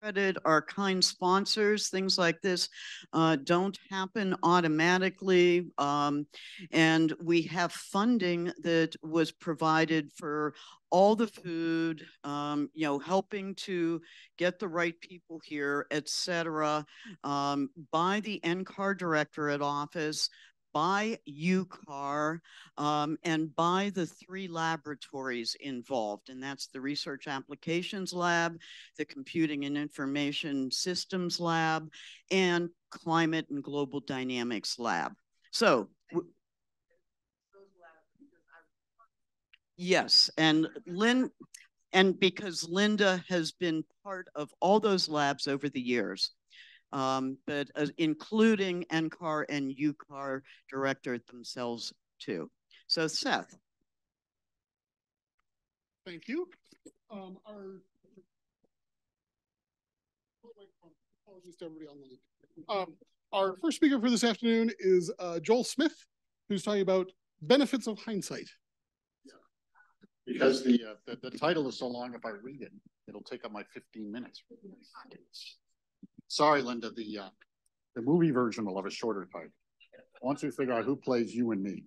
credit our kind sponsors. Things like this uh, don't happen automatically. Um, and we have funding that was provided for all the food, um, you know, helping to get the right people here, et cetera, um, by the NCAR Directorate Office, by UCAR um, and by the three laboratories involved. And that's the Research Applications Lab, the Computing and Information Systems Lab, and Climate and Global Dynamics Lab. So, yes, and Lynn, and because Linda has been part of all those labs over the years um, but uh, including NCAR and UCAR director themselves too. So Seth. Thank you. Um, our apologies to everybody online. Um, our first speaker for this afternoon is uh, Joel Smith, who's talking about benefits of hindsight. Yeah. Because the, uh, the, the title is so long, if I read it, it'll take up my 15 minutes. Sorry, Linda, the uh, the movie version will have a shorter title. Once we figure out who plays you and me.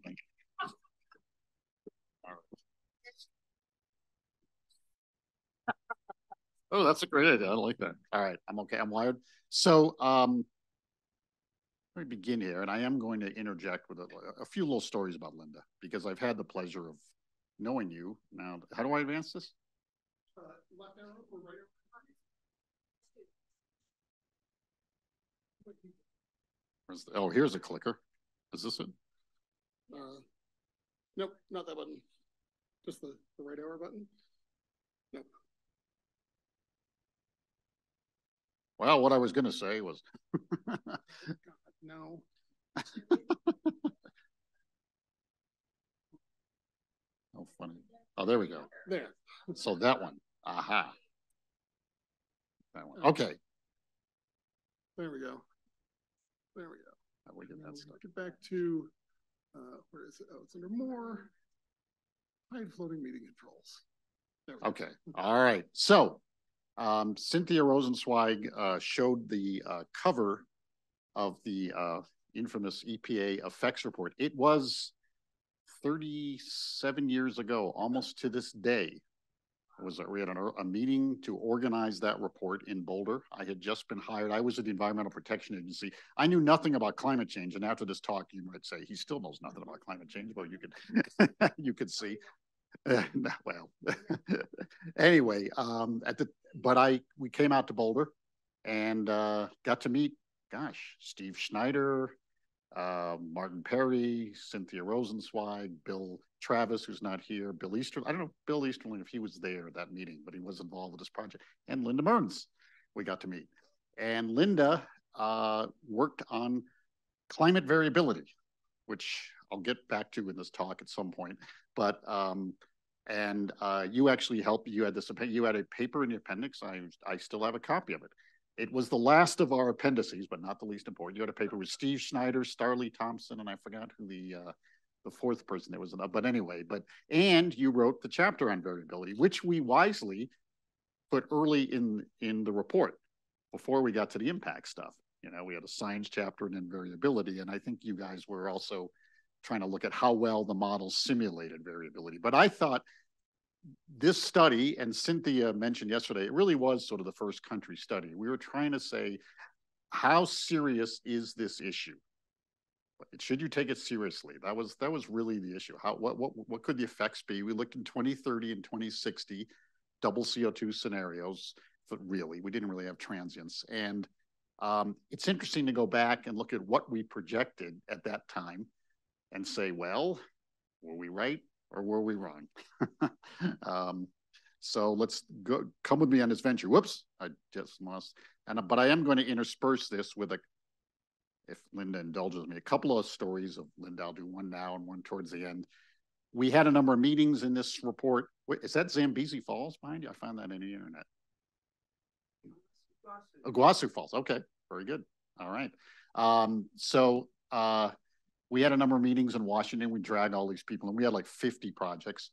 Oh, that's a great idea. I like that. All right, I'm okay. I'm wired. So um, let me begin here, and I am going to interject with a, a few little stories about Linda because I've had the pleasure of knowing you. Now, how do I advance this? Uh, left arrow or right arrow? The, oh, here's a clicker. Is this it? Uh, nope, not that button. Just the, the right arrow button. Nope. Well, what I was going to say was. God, no. oh, funny. Oh, there we go. There. So that one. Aha. That one. Okay. There we go. There we go. How we get that stuff? Get back to, uh, where is it? Oh, it's under more. Hide floating meeting controls. Okay. All right. So um, Cynthia Rosenzweig uh, showed the uh, cover of the uh, infamous EPA effects report. It was 37 years ago, almost to this day, was that we had an, a meeting to organize that report in Boulder. I had just been hired. I was at the Environmental Protection Agency. I knew nothing about climate change. And after this talk, you might say he still knows nothing about climate change, but you could you could see. Uh, well, anyway, um, at the but I we came out to Boulder and uh, got to meet, gosh, Steve Schneider, uh, Martin Parry, Cynthia Rosenzweig, Bill Travis, who's not here, Bill Easterling. I don't know Bill Easterling if he was there at that meeting, but he was involved with this project, and Linda Mearns we got to meet. And Linda uh, worked on climate variability, which I'll get back to in this talk at some point. But um, and uh, you actually helped. You had this. You had a paper in the appendix. I I still have a copy of it. It was the last of our appendices, but not the least important. You had a paper with Steve Schneider, Starley Thompson, and I forgot who the uh, the fourth person that was in. But anyway, but and you wrote the chapter on variability, which we wisely put early in in the report before we got to the impact stuff. You know, we had a science chapter and then variability, and I think you guys were also trying to look at how well the models simulated variability. But I thought this study, and Cynthia mentioned yesterday, it really was sort of the first country study. We were trying to say, how serious is this issue? Should you take it seriously? That was that was really the issue. How what what what could the effects be? We looked in 2030 and 2060 double CO2 scenarios. But really, we didn't really have transients. And um, it's interesting to go back and look at what we projected at that time and say, well, were we right? Or were we wrong? um, so let's go. Come with me on this venture. Whoops, I just lost. And but I am going to intersperse this with a, if Linda indulges me, a couple of stories of Linda. I'll do one now and one towards the end. We had a number of meetings in this report. Wait, is that Zambezi Falls behind you? I found that in the internet. Iguazu Falls. Okay, very good. All right. Um, so uh, we had a number of meetings in Washington. We dragged all these people and we had like 50 projects.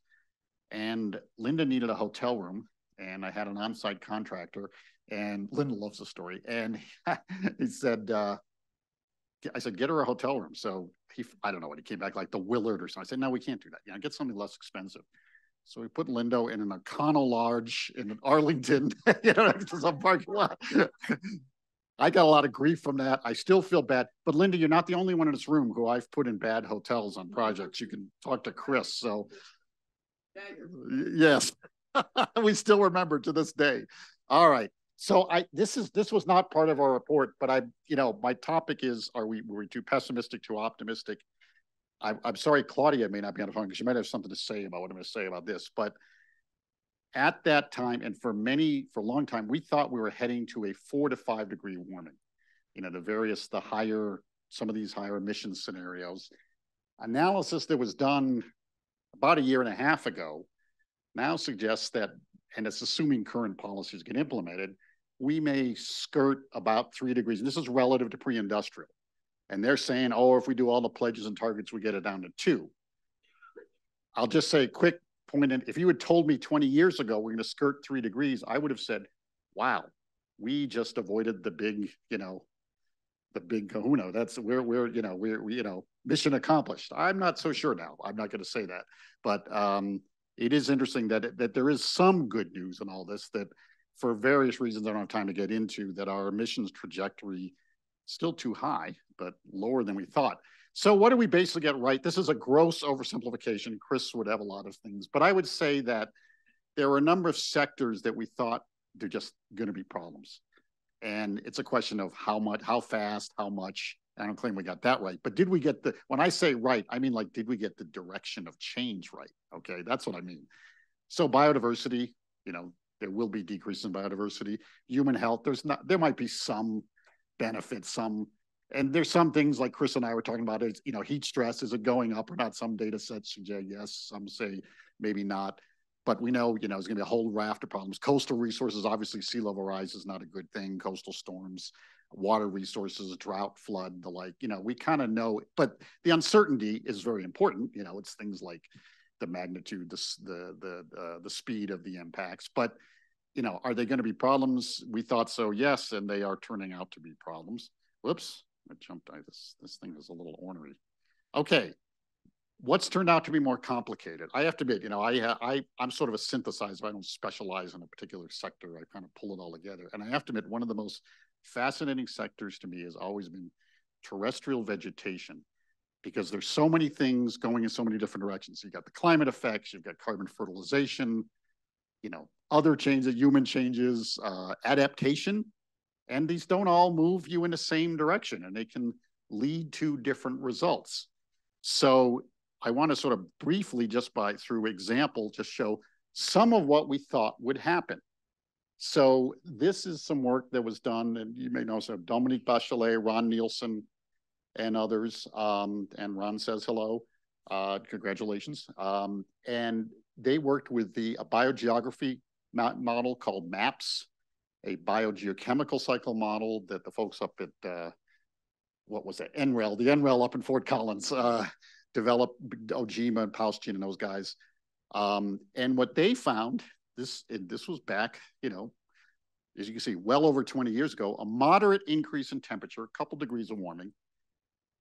And Linda needed a hotel room and I had an on-site contractor And Linda loves the story. And he said, uh, I said, get her a hotel room. So he, I don't know what he came back like the Willard or something. I said, no, we can't do that. You know, get something less expensive. So we put Linda in an Econo Lodge in Arlington, you know, to some parking lot. I got a lot of grief from that. I still feel bad. But Linda, you're not the only one in this room who I've put in bad hotels on projects. You can talk to Chris. So yes, we still remember to this day. All right. So I this is this was not part of our report, but I you know my topic is are we were we too pessimistic, too optimistic? I, I'm sorry, Claudia may not be on the phone because she might have something to say about what I'm going to say about this, but at that time, and for many, for a long time, we thought we were heading to a four to five degree warming. You know, the various, the higher, some of these higher emission scenarios. Analysis that was done about a year and a half ago now suggests that, and it's assuming current policies get implemented, we may skirt about three degrees. And this is relative to pre-industrial. And they're saying, oh, if we do all the pledges and targets, we get it down to two. I'll just say quick point in, if you had told me 20 years ago we're going to skirt three degrees, I would have said, wow, we just avoided the big, you know, the big kahuna. That's where we're, you know, we're, we, you know, mission accomplished. I'm not so sure now. I'm not going to say that, but um, it is interesting that that there is some good news in all this. That for various reasons I don't have time to get into, that our emissions trajectory still too high, but lower than we thought. So what do we basically get right? This is a gross oversimplification. Chris would have a lot of things, but I would say that there are a number of sectors that we thought they're just going to be problems. And it's a question of how much, how fast, how much. I don't claim we got that right, but did we get the, when I say right, I mean like, did we get the direction of change right? Okay, that's what I mean. So biodiversity, you know, there will be decrease in biodiversity. Human health, there's not, there might be some benefits, some and there's some things like Chris and I were talking about is, you know, heat stress, is it going up or not? Some data sets suggest yes, some say maybe not. But we know, you know, there's going to be a whole raft of problems. Coastal resources, obviously, sea level rise is not a good thing. Coastal storms, water resources, drought, flood, the like. You know, we kind of know, but the uncertainty is very important. You know, it's things like the magnitude, the the the uh, the speed of the impacts. But you know, are they going to be problems? We thought so, yes, and they are turning out to be problems. Whoops, I jumped. I this this thing is a little ornery. Okay, what's turned out to be more complicated? I have to admit, you know, I I I'm sort of a synthesizer. I don't specialize in a particular sector. I kind of pull it all together. And I have to admit, one of the most fascinating sectors to me has always been terrestrial vegetation because there's so many things going in so many different directions. You've got the climate effects, you've got carbon fertilization, you know, other changes, human changes, uh, adaptation, and these don't all move you in the same direction and they can lead to different results. So I want to sort of briefly, just by through example, just show some of what we thought would happen. So this is some work that was done, and you may know so Dominique Bachelet, Ron Neilson, and others. Um, and Ron says hello. Uh, congratulations. Um, and they worked with the biogeography model called MAPSS, a biogeochemical cycle model that the folks up at, uh, what was it, NREL, the NREL up in Fort Collins, uh, developed, Ojima and Paustian and those guys. Um, and what they found, this, this was back, you know, as you can see, well over 20 years ago, a moderate increase in temperature, a couple degrees of warming,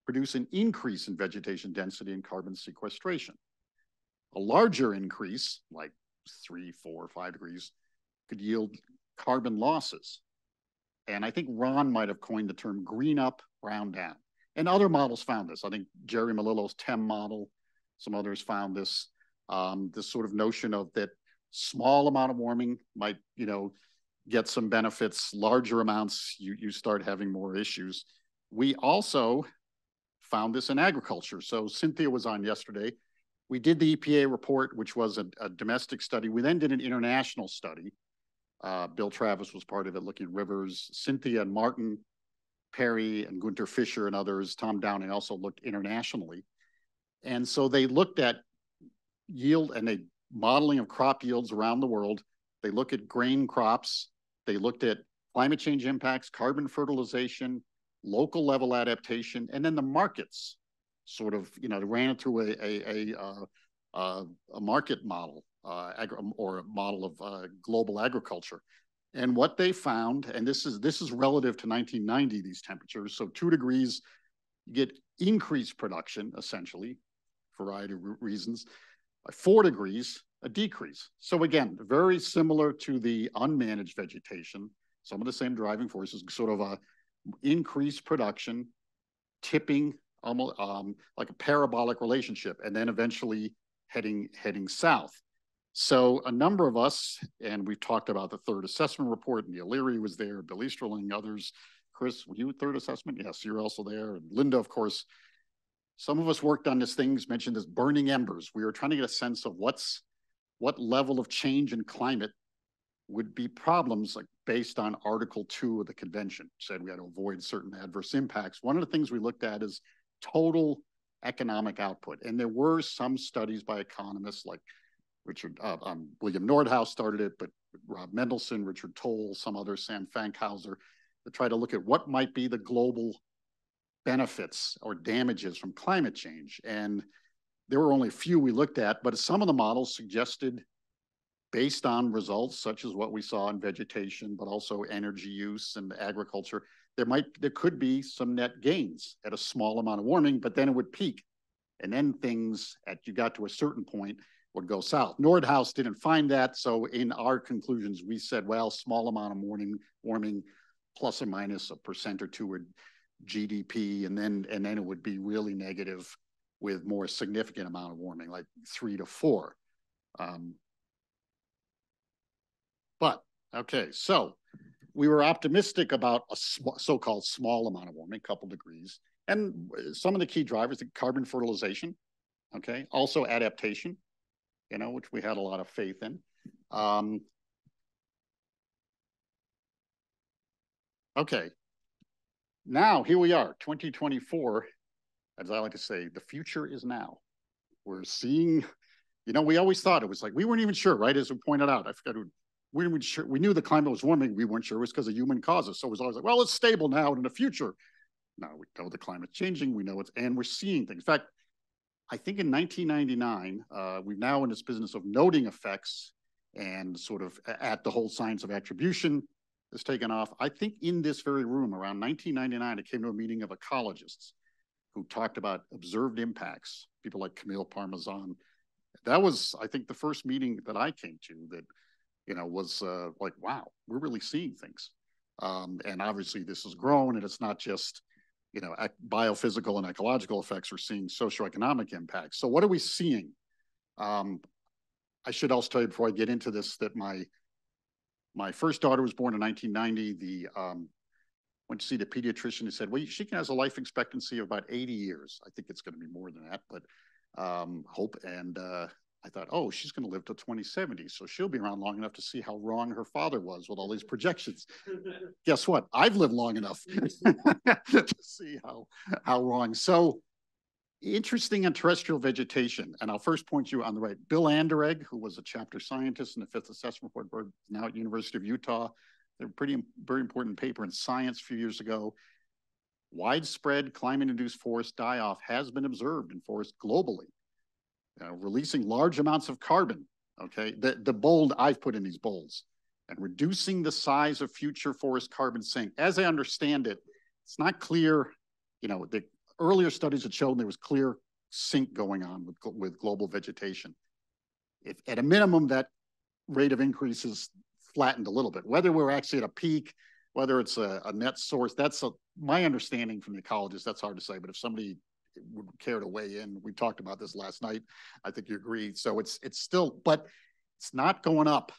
produce an increase in vegetation density and carbon sequestration. A larger increase, like three, four, five degrees, could yield carbon losses. And I think Ron might have coined the term green up, brown down. And other models found this. I think Jerry Melillo's TEM model, some others found this, um, this sort of notion of that small amount of warming might, you know, get some benefits, larger amounts, you, you start having more issues. We also found this in agriculture. So Cynthia was on yesterday. We did the EPA report, which was a, a domestic study. We then did an international study uh, Bill Travis was part of it, looking at rivers. Cynthia and Martin Parry and Gunter Fischer and others, Tom Downing also looked internationally. And so they looked at yield and a modeling of crop yields around the world. They look at grain crops. They looked at climate change impacts, carbon fertilization, local level adaptation, and then the markets sort of, you know, ran it through a, a, a, uh, uh, a market model or a model of uh, global agriculture. And what they found, and this is this is relative to 1990, these temperatures. So two degrees, you get increased production essentially, variety of reasons. By four degrees, a decrease. So again, very similar to the unmanaged vegetation, some of the same driving forces, sort of a increased production, tipping almost um, like a parabolic relationship, and then eventually heading heading south. So a number of us, and we've talked about the third assessment report, and Leary was there, Bill Easterling, others. Chris, were you third assessment? Yes, you're also there. And Linda, of course. Some of us worked on this things, mentioned as burning embers. We were trying to get a sense of what's what level of change in climate would be problems like based on Article 2 of the convention. Said we had to avoid certain adverse impacts. One of the things we looked at is total economic output. And there were some studies by economists like Richard, uh, um, William Nordhaus started it, but Rob Mendelsohn, Richard Tol, some other Sam Fankhauser, to try to look at what might be the global benefits or damages from climate change. And there were only a few we looked at, but some of the models suggested based on results such as what we saw in vegetation, but also energy use and agriculture, there might there could be some net gains at a small amount of warming, but then it would peak. And then things at you got to a certain point would go south. Nordhaus didn't find that. So in our conclusions, we said, well, small amount of warming, warming plus or minus a percent or two would GDP, and then and then it would be really negative with more significant amount of warming, like three to four. Um, but okay, so we were optimistic about a so-called small amount of warming, a couple degrees, and some of the key drivers, the carbon fertilization, okay, also adaptation, you know, which we had a lot of faith in. Um, okay, now here we are, 2024. As I like to say, the future is now. We're seeing, you know, we always thought it was like we weren't even sure, right? As we pointed out, I forgot who we, we, knew the climate was warming. We weren't sure it was because of human causes. So it was always like, well, it's stable now and in the future. Now we know the climate's changing. We know it's, and we're seeing things. In fact, I think in 1999, uh, we're now in this business of noting effects and sort of at the whole science of attribution has taken off. I think in this very room around 1999, I came to a meeting of ecologists who talked about observed impacts, people like Camille Parmesan. That was, I think, the first meeting that I came to that you know, was uh, like, wow, we're really seeing things. Um, and obviously this has grown and it's not just, you know, biophysical and ecological effects, we're seeing socioeconomic impacts. So what are we seeing? Um, I should also tell you before I get into this that my my first daughter was born in 1990. The um, went to see the pediatrician. He said, well, she has a life expectancy of about 80 years. I think it's going to be more than that, but um, hope. And uh, I thought, oh, she's going to live to 2070. So she'll be around long enough to see how wrong her father was with all these mm-hmm. projections. Guess what? I've lived long enough to see how, how wrong. So interesting in terrestrial vegetation. And I'll first point you on the right. Bill Anderegg, who was a chapter scientist in the Fifth Assessment Board, now at University of Utah. They're a pretty, very important paper in science a few years ago. Widespread climate-induced forest die-off has been observed in forests globally uh, releasing large amounts of carbon, okay? The, the bold I've put in these bolds, and reducing the size of future forest carbon sink. As I understand it, it's not clear, you know, the earlier studies had shown there was clear sink going on with, with global vegetation. If at a minimum, that rate of increase is flattened a little bit. Whether we're actually at a peak, whether it's a, a net source, that's a, my understanding from the ecologists, that's hard to say. But if somebody would care to weigh in. We talked about this last night. I think you agree. So it's it's still, but it's not going up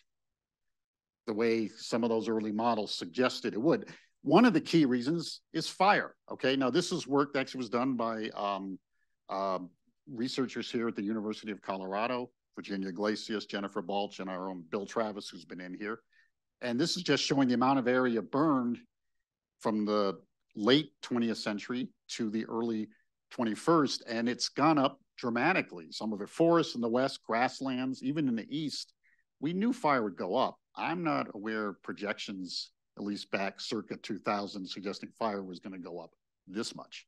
the way some of those early models suggested it would. One of the key reasons is fire. Okay, now this is work that actually was done by um, uh, researchers here at the University of Colorado, Virginia Iglesias, Jennifer Balch, and our own Bill Travis, who's been in here. And this is just showing the amount of area burned from the late 20th century to the early 21st, and it's gone up dramatically. Some of it forests in the west, grasslands, even in the east. We knew fire would go up. I'm not aware of projections, at least back circa 2000, suggesting fire was going to go up this much.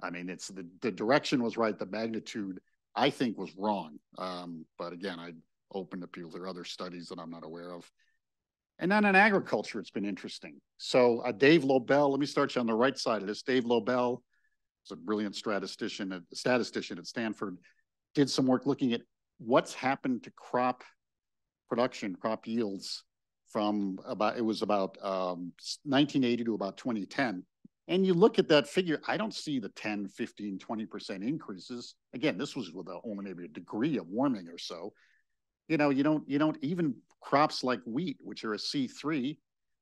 I mean, it's the, the direction was right. The magnitude, I think, was wrong. Um, but again, I'd open to people. There are other studies that I'm not aware of. And then in agriculture, it's been interesting. So uh, Dave Lobell, let me start you on the right side of this. Dave Lobell a brilliant statistician at, statistician at Stanford, did some work looking at what's happened to crop production, crop yields from about, it was about um, 1980 to about 2010. And you look at that figure, I don't see the 10, 15, 20% increases. Again, this was with a, only maybe a degree of warming or so. You know, you don't, you don't even crops like wheat, which are a C3,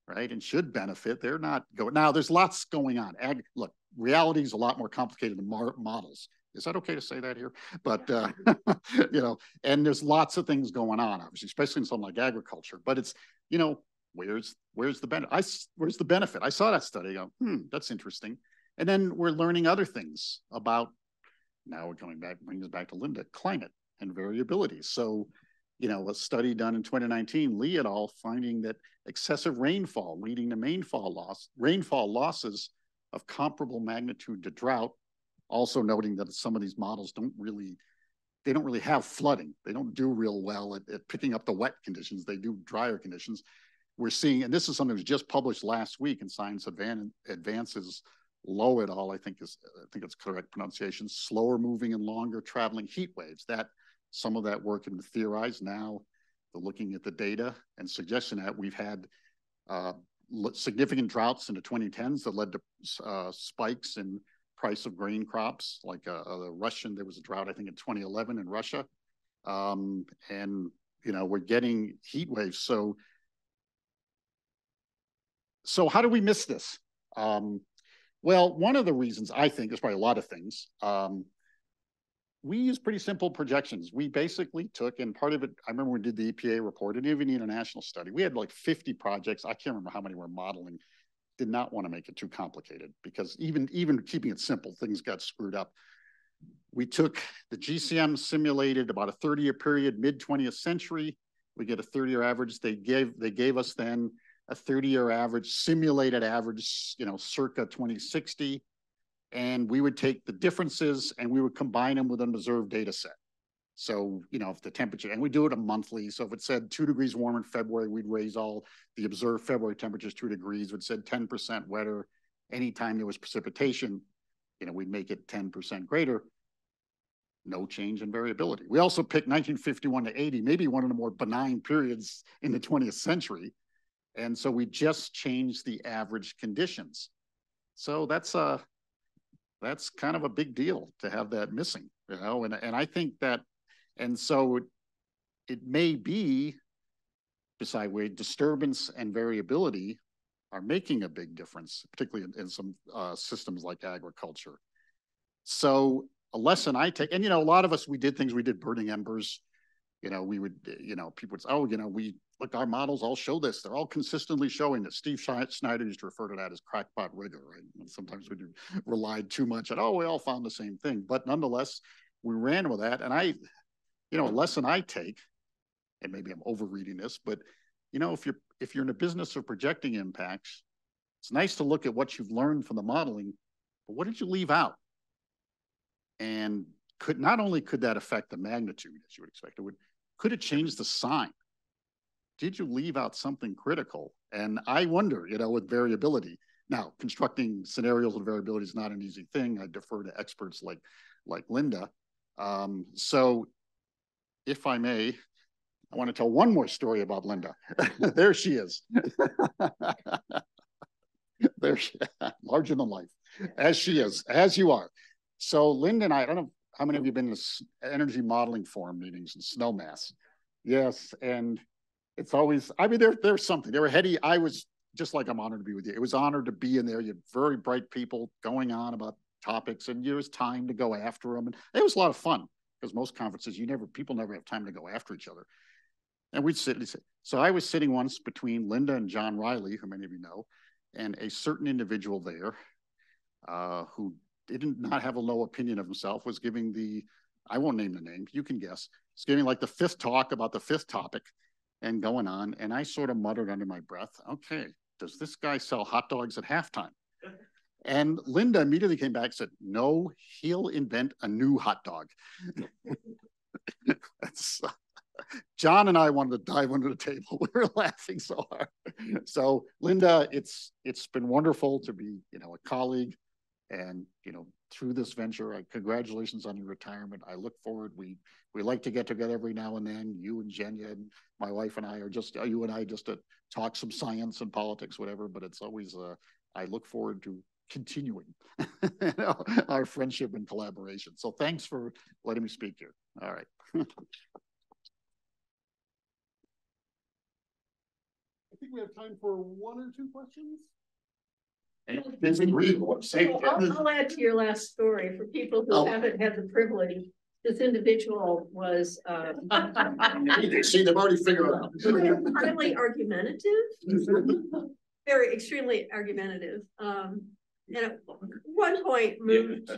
right, and should benefit, they're not going. Now, there's lots going on. Ag, look, reality is a lot more complicated than models. Is that okay to say that here? But, uh, you know, and there's lots of things going on, obviously, especially in something like agriculture. But it's, you know, where's where's the benefit? I where's the benefit? I saw that study. I go, hmm, that's interesting. And then we're learning other things about. Now we're coming back, brings us back to Linda, climate and variability. So, you know, a study done in 2019, Lee et al. finding that excessive rainfall leading to rainfall loss, rainfall losses of comparable magnitude to drought. Also noting that some of these models don't really they don't really have flooding. They don't do real well at, at, picking up the wet conditions. They do drier conditions we're seeing, and this is something that was just published last week in Science Advan Advances Low et All, I think is I think it's correct pronunciation. Slower moving and longer traveling heat waves. That some of that work has been theorized. Now looking at the data and suggesting that we've had uh, significant droughts in the 2010s that led to uh, spikes in price of grain crops. Like a, the Russian, there was a drought I think in 2011 in Russia, um, and you know we're getting heat waves. So so how do we miss this? Um, well, one of the reasons I think is probably a lot of things. Um, we use pretty simple projections. We basically took, and part of it, I remember we did the EPA report and even the international study. We had like 50 projects. I can't remember how many we're modeling. Did not want to make it too complicated because even even keeping it simple, things got screwed up. We took the GCM simulated about a 30-year period, mid 20th century. We get a 30-year average. They gave they gave us then a 30-year average, simulated average, you know, circa 2060. And we would take the differences and we would combine them with an observed data set. So, you know, if the temperature, and we do it a monthly. So if it said two degrees warmer in February, we'd raise all the observed February temperatures two degrees. If it said 10% wetter, anytime there was precipitation, you know, we'd make it 10% greater. No change in variability. We also picked 1951 to 80, maybe one of the more benign periods in the 20th century. And so we just changed the average conditions. So that's a that's kind of a big deal to have that missing, you know, and, and I think that, and so it may be beside where disturbance and variability are making a big difference, particularly in, in some uh, systems like agriculture. So a lesson I take, and you know, a lot of us, we did things, we did burning embers, you know, we would, you know, people would say, oh, you know, we look, our models all show this. They're all consistently showing this. Steve Schneider used to refer to that as crackpot rigor, right? And sometimes we relied too much on, oh, we all found the same thing. But nonetheless, we ran with that. And I, you know, a lesson I take, and maybe I'm overreading this, but you know, if you're if you're in a business of projecting impacts, it's nice to look at what you've learned from the modeling, but what did you leave out? And could not only could that affect the magnitude as you would expect, it would could it change the sign? Did you leave out something critical? And I wonder, you know, with variability. Now, constructing scenarios with variability is not an easy thing. I defer to experts like, like Linda. Um, so if I may, I want to tell one more story about Linda. there she is. there she larger than life, as she is, as you are. So Linda and I, I don't know how many of you have been to energy modeling forum meetings in Snowmass. Yes, and it's always, I mean, there, there's something. They were heady. I was just like I'm honored to be with you. It was honored to be in there. You had very bright people going on about topics, and there was time to go after them. And it was a lot of fun because most conferences, you never, people never have time to go after each other. And we'd sit, and sit. so I was sitting once between Linda and John Reilly, who many of you know, and a certain individual there uh, who did not have a low opinion of himself was giving the, I won't name the name, you can guess, he's giving like the fifth talk about the fifth topic and going on. And I sort of muttered under my breath, okay, does this guy sell hot dogs at halftime? And Linda immediately came back and said, no, he'll invent a new hot dog. Uh, John and I wanted to dive under the table. We were laughing so hard. So Linda, it's it's been wonderful to be, you know, a colleague and, you know, through this venture, congratulations on your retirement. I look forward. We we like to get together every now and then. You and Jenya and my wife and I are just you and I just to talk some science and politics, whatever. But it's always uh, I look forward to continuing our friendship and collaboration. So thanks for letting me speak here. All right. I think we have time for one or two questions. Well, I'll, I'll add to your last story for people who Oh. haven't had the privilege. This individual was, um, See, they've already figured it out. highly argumentative, very extremely argumentative. Um, and at one point moved,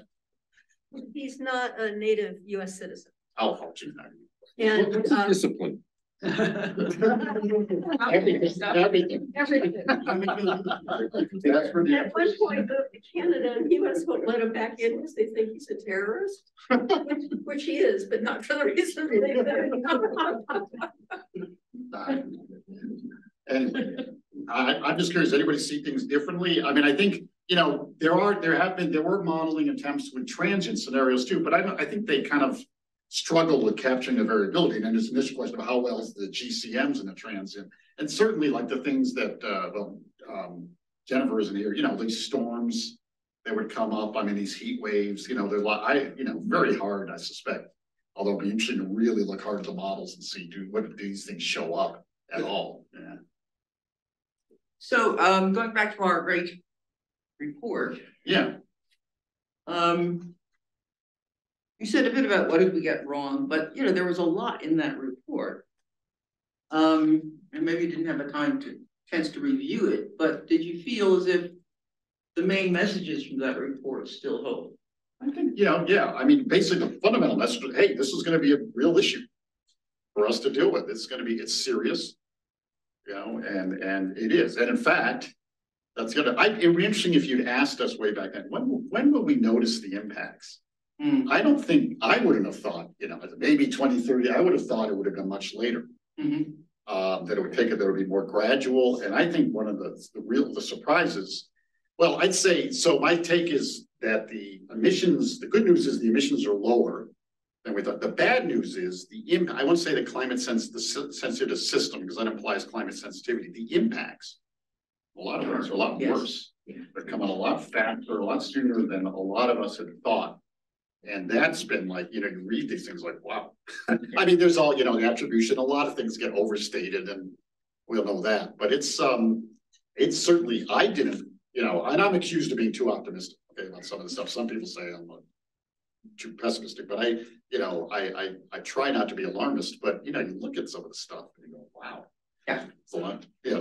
he's not a native US citizen. I'll help you. And, um, Discipline. At one point to Canada and US won't let him back in because they think he's a terrorist, which, he is, but not for the reason they think. And I, I'm just curious, anybody see things differently? I mean, I think, you know, there are, there have been, there were modeling attempts with transient scenarios too, but I I think they kind of struggle with capturing the variability. And then there's an initial question of how well is the GCMs in the transient? And certainly like the things that, uh, well, um, Jennifer isn't here, you know, these storms that would come up, I mean, these heat waves, you know, they're like, I, you know, very hard, I suspect. Although it'd be interesting to really look hard at the models and see, do, what do these things show up at all? Yeah. So, um, going back to our great report, Yeah, um. You said a bit about what did we get wrong, but you know, there was a lot in that report. Um, and maybe you didn't have a time to, chance to review it, but did you feel as if the main messages from that report still hold? I think, you know, yeah, I mean, basically the fundamental message, hey, this is gonna be a real issue. For us to deal with, it's gonna be, it's serious. You know, and, and it is, and in fact. That's gonna, I, it'd be interesting if you'd asked us way back then, when, when will we notice the impacts? Hmm, I don't think, I wouldn't have thought, you know, maybe twenty thirty, I would have thought it would have been much later. mhm, uh, that it would take it, that would be more gradual, and I think one of the, the real, the surprises. Well, I'd say, so my take is that the emissions, the good news is the emissions are lower. Than we thought, the bad news is the I won't say the climate sense, the sensitive system, because that implies climate sensitivity, the impacts. A lot of things are a lot Yes. worse, Yeah. they're coming a lot faster, a lot sooner than a lot of us had thought. And that's been like, you know, you read these things like, wow. I mean, there's all, you know, the attribution, a lot of things get overstated and we'll know that, but it's, um, it's certainly, I didn't, you know, and I'm accused of being too optimistic, okay, about some of the stuff. Some people say I'm uh, too pessimistic, but I, you know, I, I, I try not to be alarmist, but you know, you look at some of the stuff and you go, wow. Yeah. It's a lot, yeah,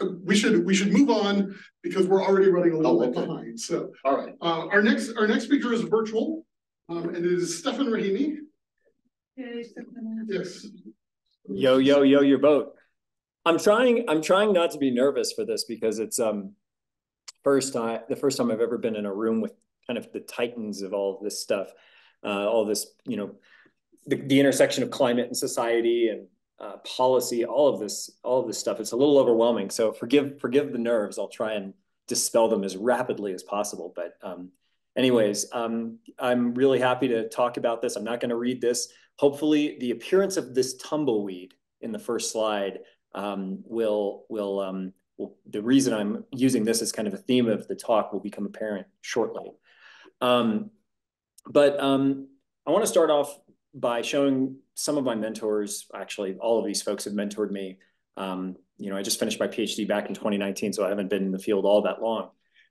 Uh, We should, we should move on because we're already running a little Oh, bit behind, so. all right. Uh, our next, our next speaker is virtual, um, and it is Stefan Rahimi. Yeah, Stefan. Yes. Yo, yo, yo, your boat. I'm trying, I'm trying not to be nervous for this because it's, um, first time, the first time I've ever been in a room with kind of the titans of all of this stuff. Uh, all this, you know, the, the intersection of climate and society and, uh, policy, all of this, all of this stuff. It's a little overwhelming. So forgive, forgive the nerves. I'll try and dispel them as rapidly as possible. But, um, anyways, um, I'm really happy to talk about this. I'm not going to read this hopefully the appearance of this tumbleweed in the first slide um, will will um, will the reason I'm using this as kind of a theme of the talk will become apparent shortly. Um, but um, I want to start off by showing some of my mentors. Actually, all of these folks have mentored me. Um, you know, I just finished my PhD back in 2019, so I haven't been in the field all that long.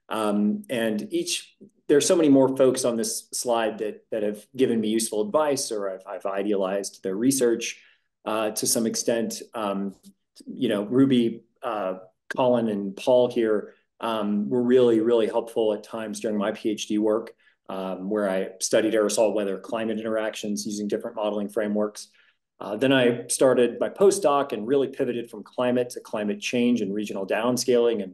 Um, and each there's so many more folks on this slide that that have given me useful advice or I've, I've idealized their research uh, to some extent. Um, you know, Ruby, uh, Colin, and Paul here um, were really, really helpful at times during my PhD work, um, where I studied aerosol weather climate interactions using different modeling frameworks. Uh, then I started my postdoc and really pivoted from climate to climate change and regional downscaling, and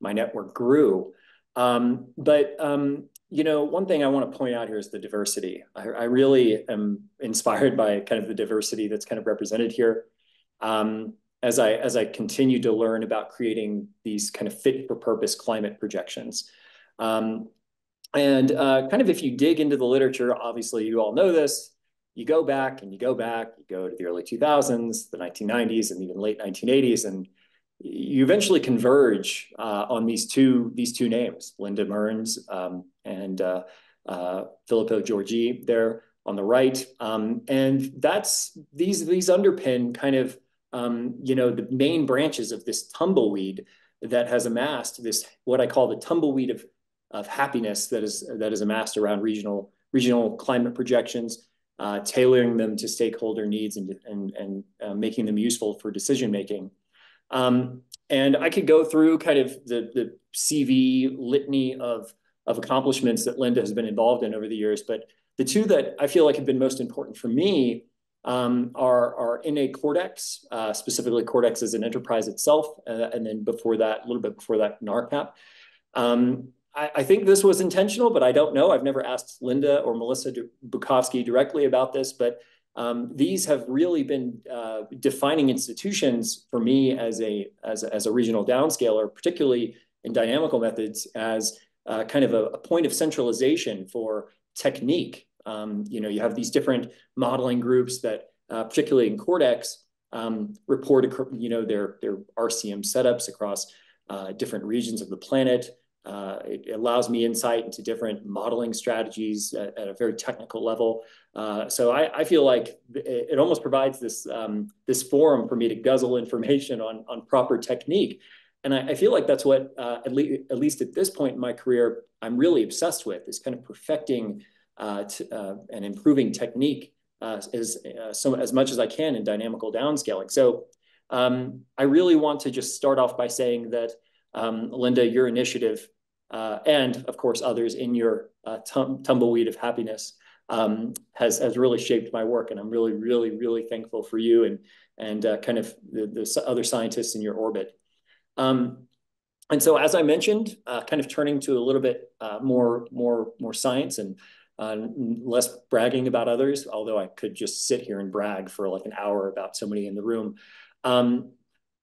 my network grew. Um, but um, you know, one thing I want to point out here is the diversity. I, I really am inspired by kind of the diversity that's kind of represented here. Um, as I as I continue to learn about creating these kind of fit for purpose climate projections. Um, and uh, kind of if you dig into the literature, obviously you all know this, you go back and you go back, you go to the early 2000s, the 1990s, and even late 1980s, and you eventually converge uh, on these two these two names, Linda Mearns um, and uh, uh, Filippo Giorgi there on the right, um, and that's these these underpin kind of um, you know the main branches of this tumbleweed that has amassed this what I call the tumbleweed of of happiness that is that is amassed around regional regional climate projections uh, tailoring them to stakeholder needs and, and, and uh, making them useful for decision making. Um, and I could go through kind of the, the CV litany of, of accomplishments that Linda has been involved in over the years, but the two that I feel like have been most important for me um, are, are NA Cordex, uh, specifically Cordex as an enterprise itself, uh, and then before that, a little bit before that, NARCCAP. Um, I, I, think this was intentional, but I don't know. I've never asked Linda or Melissa Bukovsky directly about this, but um, these have really been uh, defining institutions for me as a, as a, as a regional downscaler, particularly in dynamical methods as uh, kind of a, a, point of centralization for technique. Um, you know, you have these different modeling groups that, uh, particularly in Cordex, um, report, you know, their, their RCM setups across uh, different regions of the planet. Uh, it allows me insight into different modeling strategies at, at a very technical level. Uh, so I, I, feel like it, it almost provides this um, this forum for me to guzzle information on on proper technique, and I, I feel like that's what uh, at, le at least at this point in my career I'm really obsessed with is kind of perfecting uh, uh, and improving technique as so as much as I can in dynamical downscaling. So um, I really want to just start off by saying that. Um, Linda, your initiative uh, and of course others in your uh, tum tumbleweed of happiness um, has has really shaped my work, and I'm really, really, really thankful for you and and uh, kind of the, the other scientists in your orbit. Um, and so, as I mentioned, uh, kind of turning to a little bit uh, more more more science and uh, less bragging about others, although I could just sit here and brag for like an hour about somebody in the room. Um,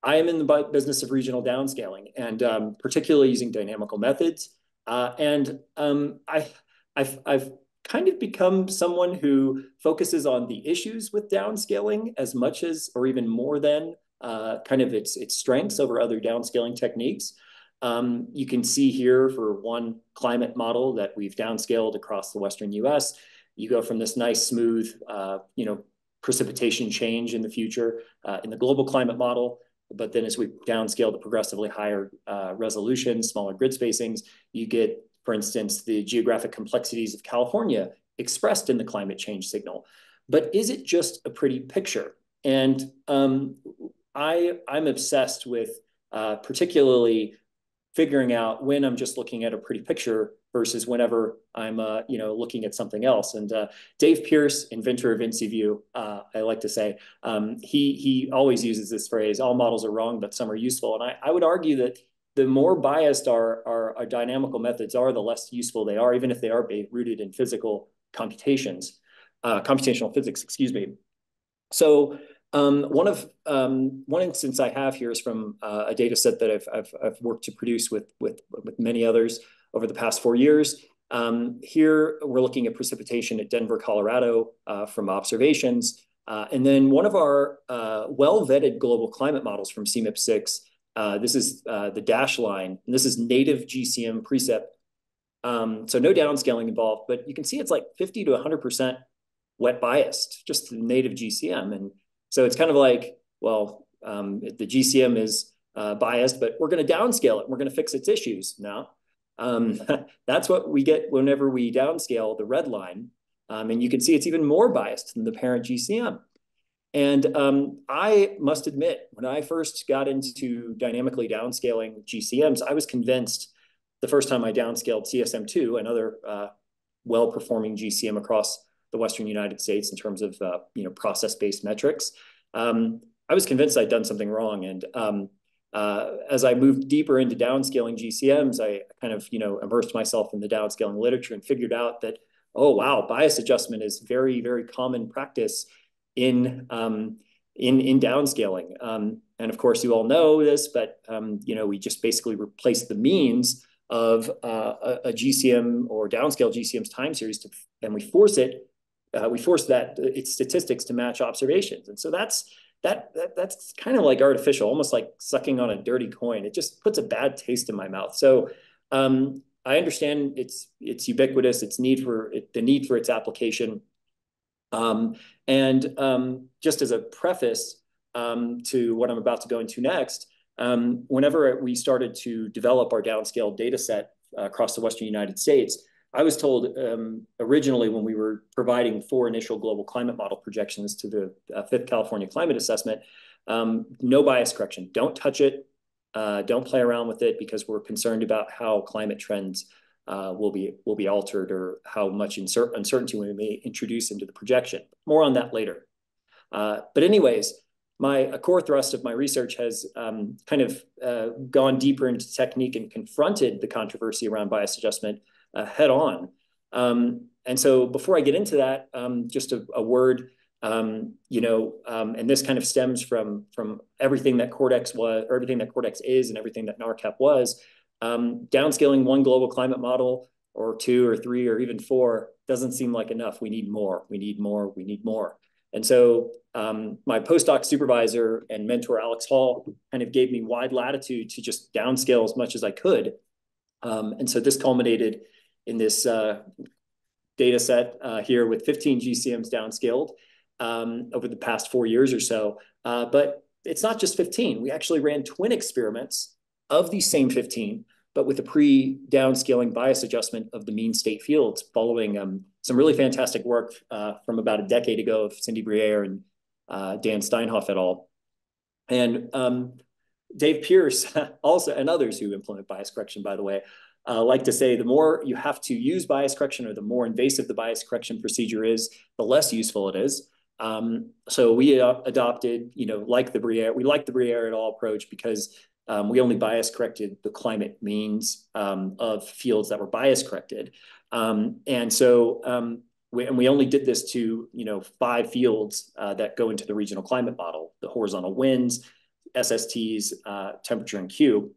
I am in the business of regional downscaling and um, particularly using dynamical methods. Uh, and um, I, I've, I've kind of become someone who focuses on the issues with downscaling as much as, or even more than, uh, kind of its, its strengths over other downscaling techniques. Um, you can see here for one climate model that we've downscaled across the Western US, you go from this nice smooth, uh, you know, precipitation change in the future uh, in the global climate model but then as we downscale to progressively higher uh, resolution, smaller grid spacings, you get, for instance, the geographic complexities of California expressed in the climate change signal. But is it just a pretty picture? And um, I, I'm obsessed with uh, particularly figuring out when I'm just looking at a pretty picture versus whenever I'm, uh, you know, looking at something else. And uh, Dave Pierce, inventor of ncview, uh, I like to say, um, he he always uses this phrase: "All models are wrong, but some are useful." And I, I would argue that the more biased our, our, our dynamical methods are, the less useful they are, even if they are rooted in physical computations, uh, computational physics. Excuse me. So um, one of um, one instance I have here is from uh, a data set that I've, I've, I've worked to produce with with with many others over the past four years. Um, here we're looking at precipitation at Denver, Colorado uh, from observations. Uh, and then one of our uh, well-vetted global climate models from CMIP6, uh, this is uh, the dash line, and this is native GCM precip. Um, so no downscaling involved, but you can see it's like 50 to 100% wet biased, just the native GCM. And so it's kind of like, well, um, the GCM is uh, biased, but we're going to downscale it. We're going to fix its issues now. Um, that's what we get whenever we downscale the red line. Um, and you can see it's even more biased than the parent GCM. And um, I must admit, when I first got into dynamically downscaling GCMs, I was convinced the first time I downscaled CESM2, another uh, well-performing GCM across the Western United States in terms of uh, you know process-based metrics. Um, I was convinced I'd done something wrong, and um, uh, as I moved deeper into downscaling GCMs, I kind of, you know, immersed myself in the downscaling literature and figured out that, oh, wow, bias adjustment is very, very common practice in, um, in, in downscaling. Um, and of course, you all know this, but, um, you know, we just basically replaced the means of uh, a, GCM or downscale GCM's time series to, and we force it, uh, we force that its statistics to match observations. And so that's, that, that that's kind of like artificial, almost like sucking on a dirty coin. It just puts a bad taste in my mouth. So um, I understand it's it's ubiquitous. It's need for it, the need for its application. Um, and um, just as a preface um, to what I'm about to go into next, um, whenever we started to develop our downscale data set uh, across the Western United States, I was told um, originally when we were providing four initial global climate model projections to the uh, Fifth California Climate Assessment, um, no bias correction. Don't touch it. Uh, don't play around with it because we're concerned about how climate trends uh, will be will be altered or how much uncertainty we may introduce into the projection. More on that later. Uh, but anyways, my a core thrust of my research has um, kind of uh, gone deeper into technique and confronted the controversy around bias adjustment uh, head on. Um, and so before I get into that, um, just a, a word, um, you know, um, and this kind of stems from, from everything that Cordex was, or everything that Cordex is and everything that NARCCAP was, um, downscaling one global climate model or two or three or even four doesn't seem like enough. We need more, we need more, we need more. And so um, my postdoc supervisor and mentor, Alex Hall, kind of gave me wide latitude to just downscale as much as I could. Um, and so this culminated in this uh, data set uh, here with 15 GCMs downscaled um, over the past four years or so. Uh, but it's not just 15. We actually ran twin experiments of these same 15, but with a pre-downscaling bias adjustment of the mean state fields following um, some really fantastic work from about a decade ago of Cindy Bruyère and Dan Steinhoff et al. And um, Dave Pierce also, and others who implement bias correction, by the way, uh, like to say the more you have to use bias correction or the more invasive the bias correction procedure is, the less useful it is. Um, so we adopted, you know, like the Bruyère, we like the Bruyère et al. approach because um, we only bias corrected the climate means um, of fields that were bias corrected. Um, and so, um, we, and we only did this to, you know, five fields uh, that go into the regional climate model, the horizontal winds, SSTs, uh, temperature and Q.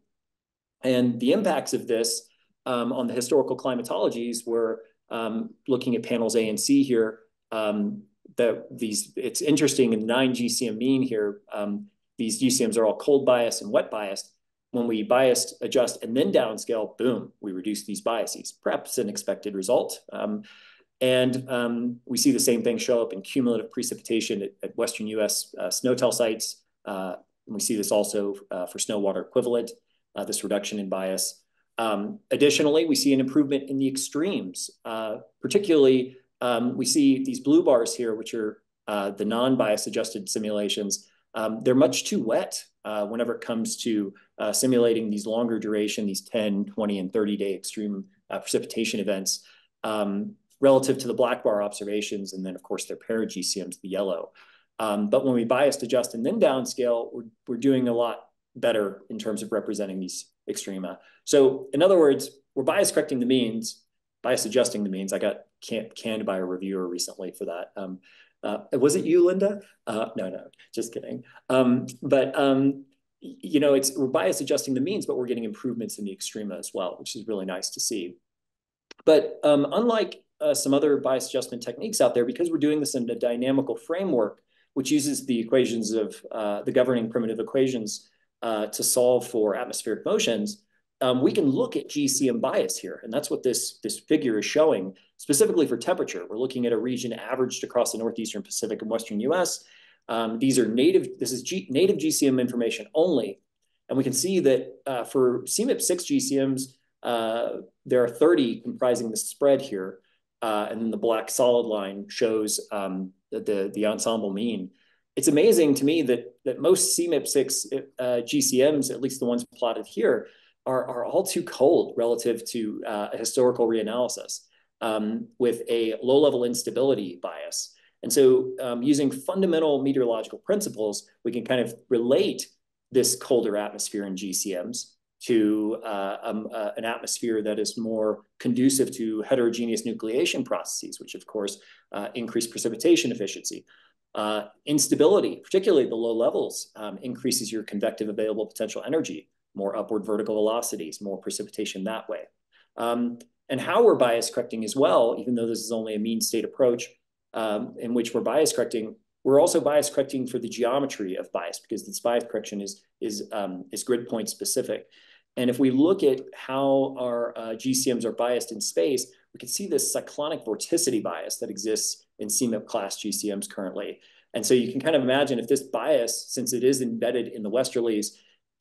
And the impacts of this um, on the historical climatologies, we're um, looking at panels A and C here. Um, that these it's interesting in nine GCM mean here. Um, these GCMs are all cold biased and wet biased. When we biased, adjust, and then downscale, boom, we reduce these biases. Perhaps an expected result. Um, and um, we see the same thing show up in cumulative precipitation at, at Western US uh, SNOTEL sites. Uh, we see this also uh, for snow water equivalent, uh, this reduction in bias. Um, additionally, we see an improvement in the extremes, uh, particularly um, we see these blue bars here, which are uh, the non-bias adjusted simulations. Um, they're much too wet uh, whenever it comes to simulating these longer duration, these 10, 20, and 30 day extreme precipitation events relative to the black bar observations. And then of course their parent GCMs, the yellow. But when we biased adjust and then downscale, we're doing a lot better in terms of representing these extrema. So in other words, we're bias correcting the means, bias adjusting the means. I got can canned by a reviewer recently for that. Um, uh, was it you, Linda? Uh, no, no, just kidding. Um, but um, you know, it's we're bias adjusting the means, but we're getting improvements in the extrema as well, which is really nice to see. But um, unlike uh, some other bias adjustment techniques out there, because we're doing this in a dynamical framework, which uses the equations of uh, the governing primitive equations uh, to solve for atmospheric motions, um, we can look at GCM bias here. And that's what this, this figure is showing, specifically for temperature. We're looking at a region averaged across the Northeastern Pacific and Western US. Um, these are native, this is G, native GCM information only. And we can see that uh, for CMIP 6 GCMs, uh, there are 30 comprising the spread here. Uh, and then the black solid line shows um, the, the, the ensemble mean it's amazing to me that that most CMIP6 uh, GCMs, at least the ones plotted here, are, are all too cold relative to uh, a historical reanalysis um, with a low-level instability bias. And so um, using fundamental meteorological principles, we can kind of relate this colder atmosphere in GCMs to uh, um, uh, an atmosphere that is more conducive to heterogeneous nucleation processes, which of course uh, increase precipitation efficiency. Uh, instability, particularly the low levels, um, increases your convective available potential energy, more upward vertical velocities, more precipitation that way. Um, and how we're bias correcting as well, even though this is only a mean state approach um, in which we're bias correcting, we're also bias correcting for the geometry of bias because this bias correction is, is, um, is grid point specific. And if we look at how our uh, GCMs are biased in space, we can see this cyclonic vorticity bias that exists in CMIP class GCMs currently. And so you can kind of imagine if this bias, since it is embedded in the westerlies,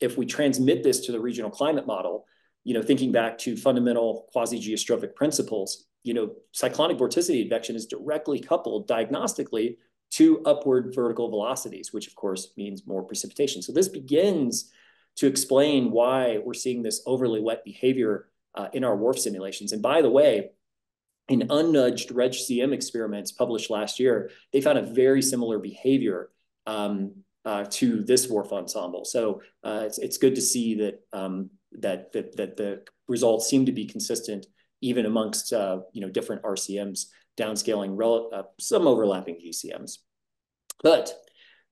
if we transmit this to the regional climate model, you know, thinking back to fundamental quasi-geostrophic principles, you know, cyclonic vorticity advection is directly coupled diagnostically to upward vertical velocities, which of course means more precipitation. So this begins to explain why we're seeing this overly wet behavior uh, in our WRF simulations. And by the way, in unnudged RegCM experiments published last year, they found a very similar behavior um, uh, to this WRF ensemble. So uh, it's, it's good to see that, um, that, that, that the results seem to be consistent even amongst uh, you know, different RCMs, downscaling uh, some overlapping GCMs. But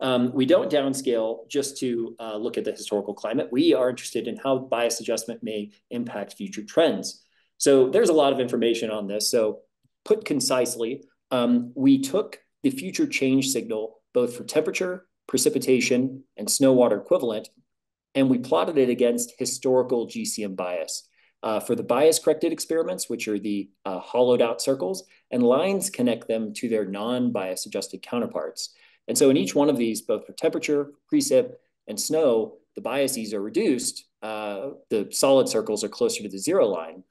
um, we don't downscale just to uh, look at the historical climate. We are interested in how bias adjustment may impact future trends. So there's a lot of information on this. So put concisely, um, we took the future change signal both for temperature, precipitation, and snow water equivalent, and we plotted it against historical GCM bias. Uh, for the bias corrected experiments, which are the uh, hollowed out circles, and lines connect them to their non-bias adjusted counterparts. And so in each one of these, both for temperature, precip, and snow, the biases are reduced. Uh, the solid circles are closer to the zero line.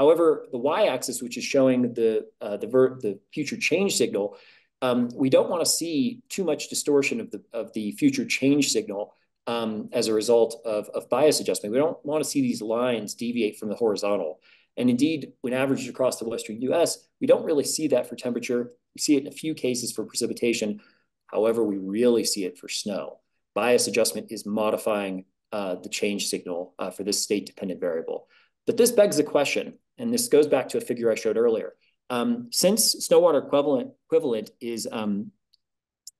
However, the y-axis, which is showing the, uh, the, the future change signal, um, we don't want to see too much distortion of the, of the future change signal um, as a result of, of bias adjustment. We don't want to see these lines deviate from the horizontal. And indeed, when averaged across the Western US, we don't really see that for temperature. We see it in a few cases for precipitation. However, we really see it for snow. Bias adjustment is modifying uh, the change signal uh, for this state-dependent variable. But this begs the question, and this goes back to a figure I showed earlier. Um, since snow water equivalent, equivalent is, um,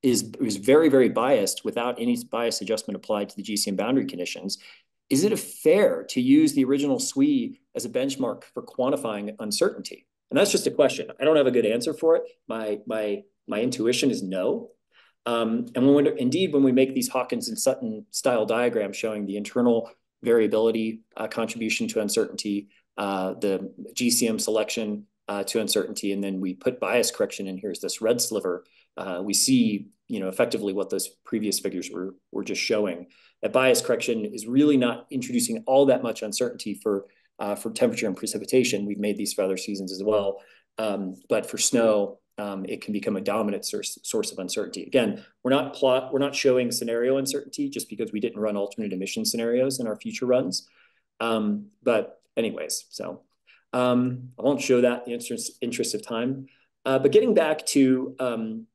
is, is very, very biased without any bias adjustment applied to the GCM boundary conditions, is it fair to use the original SWE as a benchmark for quantifying uncertainty? And that's just a question. I don't have a good answer for it. My, my, my intuition is no. Um, and when indeed, when we make these Hawkins and Sutton style diagrams showing the internal variability uh, contribution to uncertainty, the GCM selection uh, to uncertainty, and then we put bias correction in here as this red sliver, uh, we see you know effectively what those previous figures were were just showing. That bias correction is really not introducing all that much uncertainty for uh, for temperature and precipitation. We've made these for other seasons as well, um, but for snow, um, it can become a dominant source, source of uncertainty. Again, we're not plot, we're not showing scenario uncertainty just because we didn't run alternate emission scenarios in our future runs. Um, but anyways, so um, I won't show that in the interest, interest of time. Uh, but getting back to um,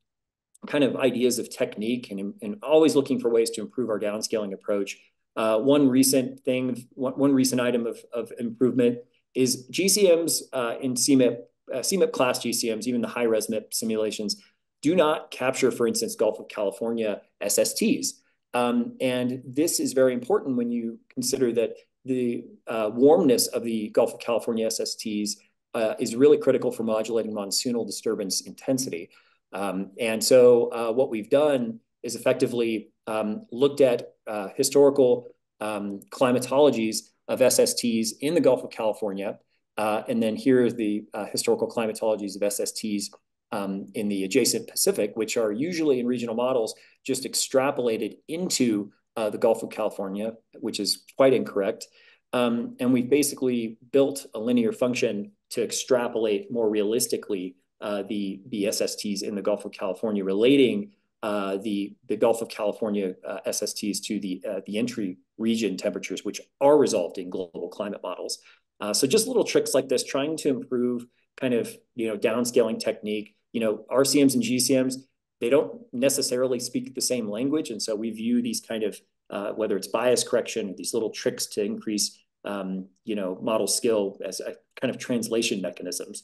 kind of ideas of technique and, and always looking for ways to improve our downscaling approach. Uh, one recent thing, one, one recent item of, of improvement is GCMs uh, in CMIP uh, CMIP class GCMs, even the high res MIP simulations, do not capture, for instance, Gulf of California SSTs. Um, and this is very important when you consider that the uh, warmness of the Gulf of California SSTs uh, is really critical for modulating monsoonal disturbance intensity. Um, and so uh, what we've done is effectively um, looked at uh, historical um, climatologies of SSTs in the Gulf of California uh, and then here is the uh, historical climatologies of SSTs um, in the adjacent Pacific, which are usually in regional models just extrapolated into uh, the Gulf of California, which is quite incorrect. Um, and we've basically built a linear function to extrapolate more realistically uh, the, the SSTs in the Gulf of California, relating uh, the, the Gulf of California uh, SSTs to the, the entry region temperatures, which are resolved in global climate models. Uh, so just little tricks like this, trying to improve kind of, you know, downscaling technique. You know, RCMs and GCMs, they don't necessarily speak the same language. And so we view these kind of uh, whether it's bias correction or these little tricks to increase, um, you know, model skill as a kind of translation mechanisms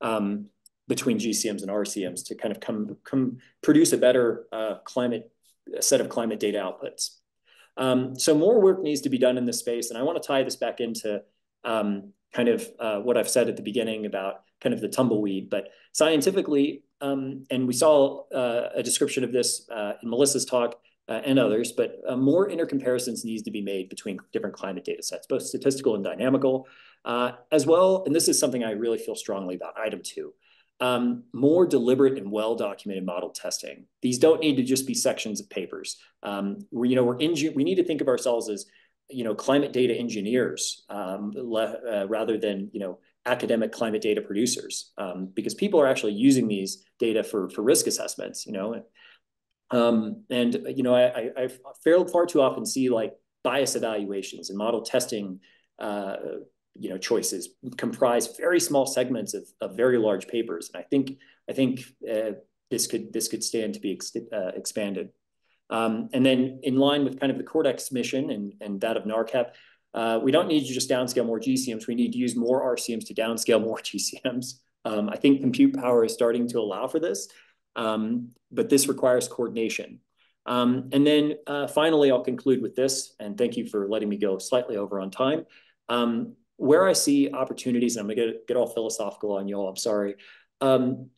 um, between GCMs and RCMs to kind of come, come produce a better uh, climate, a set of climate data outputs. Um, so more work needs to be done in this space. And I want to tie this back into um, kind of uh, what I've said at the beginning about kind of the tumbleweed, but scientifically, um, and we saw uh, a description of this uh, in Melissa's talk uh, and others, but uh, more intercomparisons needs to be made between different climate data sets, both statistical and dynamical, uh, as well, and this is something I really feel strongly about, item two, um, more deliberate and well-documented model testing. These don't need to just be sections of papers. Um, we, you know, we're we need to think of ourselves as, you know, climate data engineers um, uh, rather than, you know, academic climate data producers um, because people are actually using these data for, for risk assessments, you know. Um, and, you know, I, I, I far too often see like bias evaluations and model testing uh, you know choices comprise very small segments of, of very large papers and i think i think uh, this could this could stand to be ex uh, expanded um, and then in line with kind of the cordex mission and and that of NARCCAP uh, we don't need to just downscale more GCMs. We need to use more RCMs to downscale more GCMs. Um, I think compute power is starting to allow for this, um, but this requires coordination. Um, and then uh, finally, I'll conclude with this, and thank you for letting me go slightly over on time. Um, where I see opportunities, and I'm gonna get, get all philosophical on y'all, I'm sorry. Um,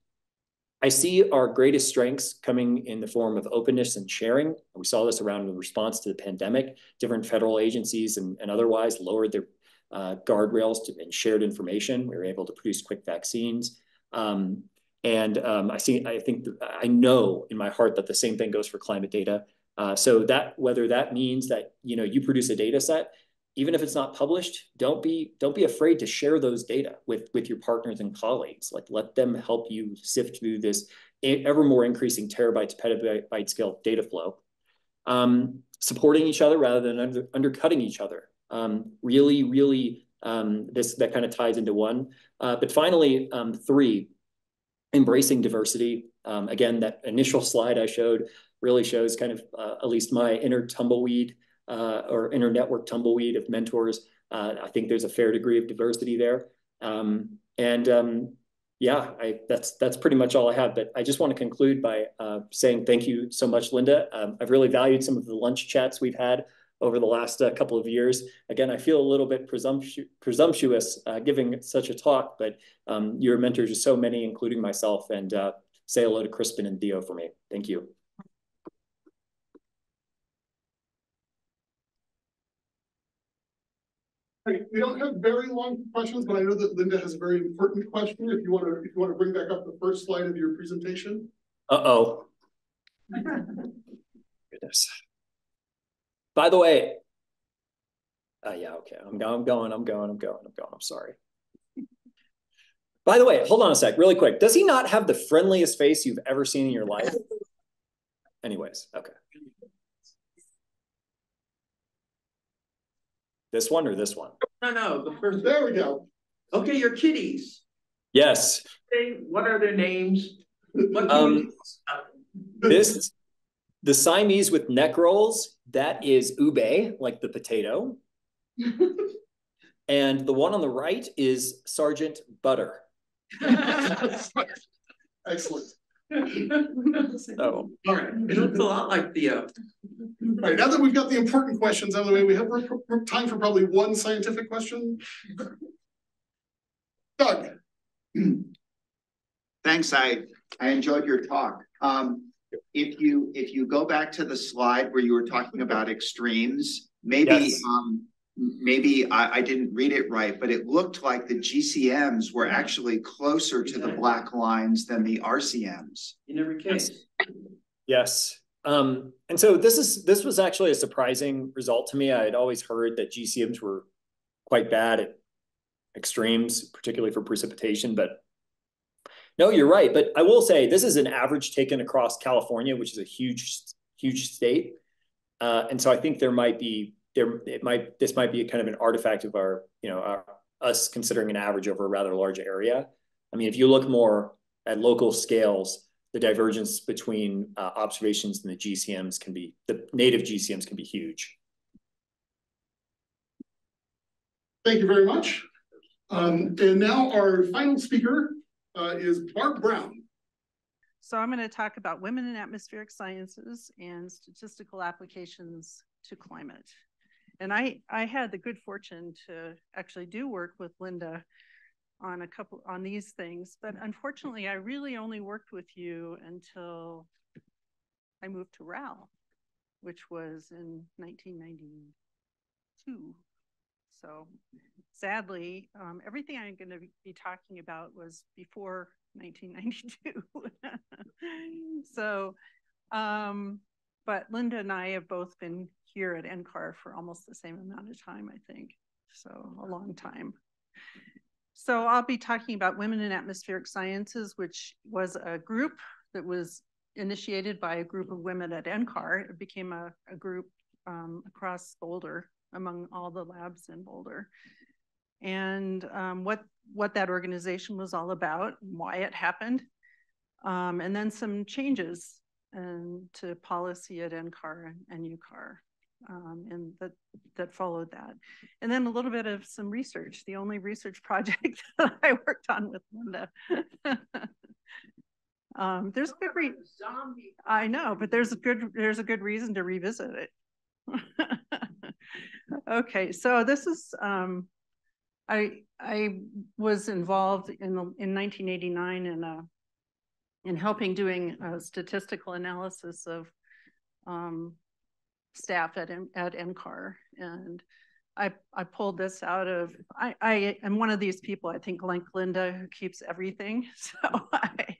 I see our greatest strengths coming in the form of openness and sharing. We saw this around in response to the pandemic. Different federal agencies and, and otherwise lowered their uh, guardrails to, and shared information. We were able to produce quick vaccines. Um, and um, I see, I think, I know in my heart that the same thing goes for climate data. Uh, so that whether that means that you know you produce a data set even if it's not published, don't be don't be afraid to share those data with with your partners and colleagues. Like let them help you sift through this ever more increasing terabyte to petabyte scale data flow. Um, supporting each other rather than under, undercutting each other. Um, really, really, um, this that kind of ties into one. Uh, but finally, um, three, embracing diversity. Um, again, that initial slide I showed really shows kind of uh, at least my inner tumbleweed uh, or inter-network tumbleweed of mentors. Uh, I think there's a fair degree of diversity there. Um, and um, yeah, I, that's that's pretty much all I have. But I just want to conclude by uh, saying thank you so much, Linda. Um, I've really valued some of the lunch chats we've had over the last uh, couple of years. Again, I feel a little bit presumptu presumptuous uh, giving such a talk, but um, your mentors are so many, including myself. And uh, say hello to Crispin and Theo for me. Thank you. We don't have very long questions, but I know that Linda has a very important question. If you want to, if you want to bring back up the first slide of your presentation. Uh-oh. Goodness. By the way, uh, yeah, okay. I'm, going. I'm going, I'm going, I'm going, I'm going. I'm sorry. By the way, hold on a sec, really quick. Does he not have the friendliest face you've ever seen in your life? Anyways, okay. This one or this one? No, no, the first. There we go. Okay, your kitties. Yes. What are their names? What um, this the Siamese with neck rolls, that is ube, like the potato. and the one on the right is Sergeant Butter. Excellent. Oh. All right. It looks a lot like the. Uh... All right. Now that we've got the important questions out of the way, we have time for probably one scientific question. Doug. Thanks. I I enjoyed your talk. Um, if you if you go back to the slide where you were talking about extremes, maybe yes. um, maybe I, I, didn't read it right, but it looked like the GCMs were actually closer to the black lines than the RCMs. In every case. Yes. Um, and so this is this was actually a surprising result to me. I had always heard that GCMs were quite bad at extremes, particularly for precipitation, but no, you're right. But I will say this is an average taken across California, which is a huge, huge state. Uh, and so I think there might be there it might this might be kind of an artifact of our you know our, us considering an average over a rather large area. I mean, if you look more at local scales, the divergence between uh, observations and the GCMs can be, the native GCMs can be huge. Thank you very much. Um, and now our final speaker uh, is Barb Brown. So I'm going to talk about women in atmospheric sciences and statistical applications to climate. And I, I had the good fortune to actually do work with Linda on a couple on these things, but unfortunately, I really only worked with you until I moved to RAL, which was in 1992. So sadly, um, everything I'm going to be talking about was before 1992. so, um, but Linda and I have both been here at NCAR for almost the same amount of time, I think. So a long time. So I'll be talking about Women in Atmospheric Sciences, which was a group that was initiated by a group of women at NCAR. It became a, a group um, across Boulder among all the labs in Boulder. And um, what, what that organization was all about, why it happened, um, and then some changes and to policy at NCAR and, UCAR um, and that that followed that. And then a little bit of some research, the only research project that I worked on with Linda. um, there's a good re- I know, but there's a good there's a good reason to revisit it. okay, so this is um, I I was involved in the, in 1989 in a in helping doing a statistical analysis of um, staff at at NCAR, and I I pulled this out of I I am one of these people I think like Linda who keeps everything, so I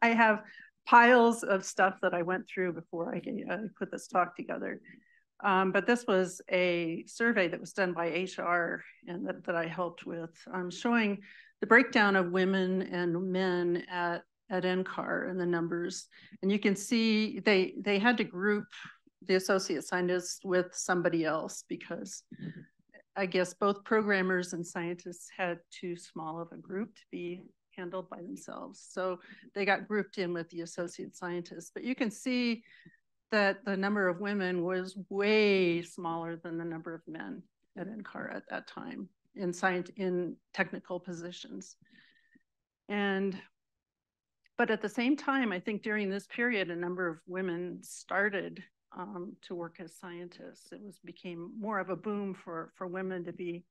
I have piles of stuff that I went through before I uh, put this talk together. Um, but this was a survey that was done by HR and that, that I helped with, um, showing the breakdown of women and men at at NCAR and the numbers. And you can see they they had to group the associate scientist with somebody else because I guess both programmers and scientists had too small of a group to be handled by themselves. So they got grouped in with the associate scientists. But you can see that the number of women was way smaller than the number of men at NCAR at that time in science in technical positions. And but at the same time, I think during this period, a number of women started um, to work as scientists. It was became more of a boom for for women to be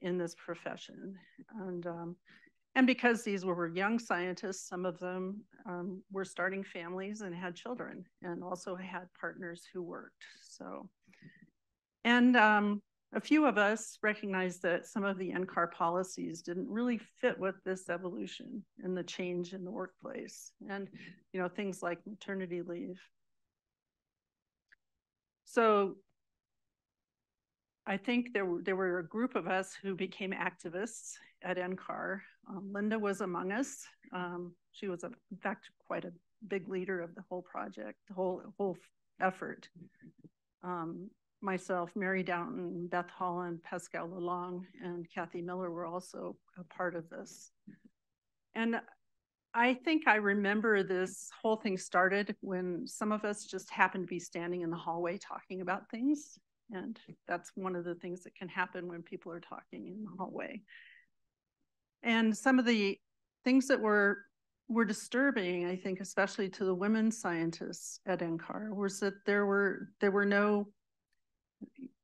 in this profession, and um, and because these were young scientists, some of them um, were starting families and had children, and also had partners who worked. So, and um, a few of us recognized that some of the NCAR policies didn't really fit with this evolution and the change in the workplace, and you know things like maternity leave so I think there were, there were a group of us who became activists at NCAR. Um, Linda was among us. Um, she was, a, in fact, quite a big leader of the whole project, the whole, whole effort. Um, myself, Mary Downton, Beth Holland, Pascal Lalong, and Kathy Miller were also a part of this. And I think I remember this whole thing started when some of us just happened to be standing in the hallway talking about things. And that's one of the things that can happen when people are talking in the hallway. And some of the things that were were disturbing, I think, especially to the women scientists at NCAR, was that there were there were no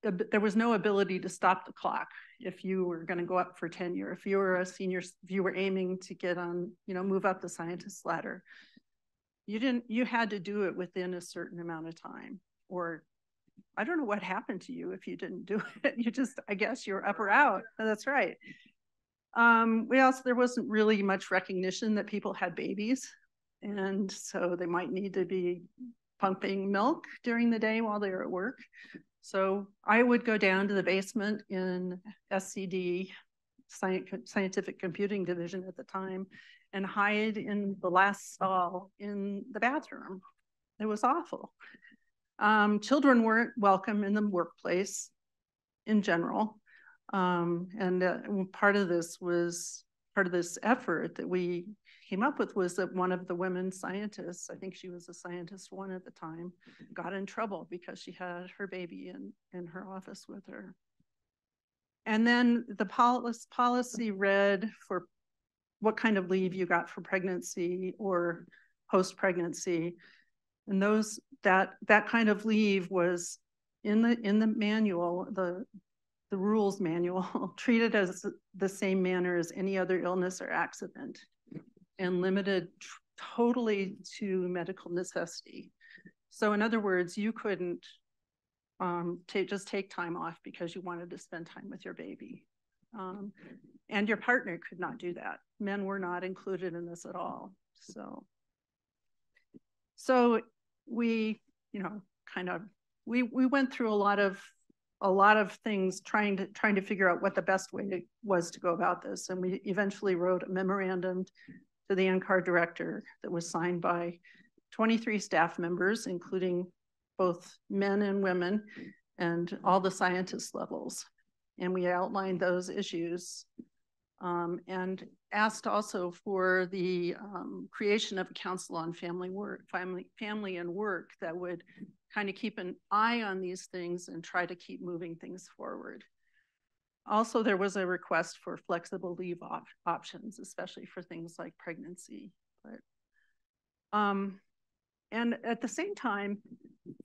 there was no ability to stop the clock if you were going to go up for tenure, if you were a senior, if you were aiming to get on, you know, move up the scientist ladder, you didn't, you had to do it within a certain amount of time. Or I don't know what happened to you if you didn't do it. You just, I guess you're up or out. That's right. Um, we also, there wasn't really much recognition that people had babies. And so they might need to be pumping milk during the day while they're at work. So I would go down to the basement in SCD, Scientific Computing Division at the time, and hide in the last stall in the bathroom. It was awful. Um, children weren't welcome in the workplace in general. Um, and uh, part of this was part of this effort that we came up with was that one of the women scientists, I think she was a scientist one at the time, got in trouble because she had her baby in, in her office with her. And then the policy, read for what kind of leave you got for pregnancy or post-pregnancy. And those that that kind of leave was in the in the manual, the the rules manual, treated as the same manner as any other illness or accident and limited totally to medical necessity. So in other words, you couldn't um, just take time off because you wanted to spend time with your baby. Um, and your partner could not do that. Men were not included in this at all. So, so we, you know, kind of, we, we went through a lot of a lot of things trying to trying to figure out what the best way to, was to go about this. And we eventually wrote a memorandum to the NCAR director that was signed by 23 staff members, including both men and women and all the scientist levels. And we outlined those issues um, and asked also for the um, creation of a council on family work, family, family and work that would kind of keep an eye on these things and try to keep moving things forward. Also, there was a request for flexible leave op options, especially for things like pregnancy. But, um, and at the same time,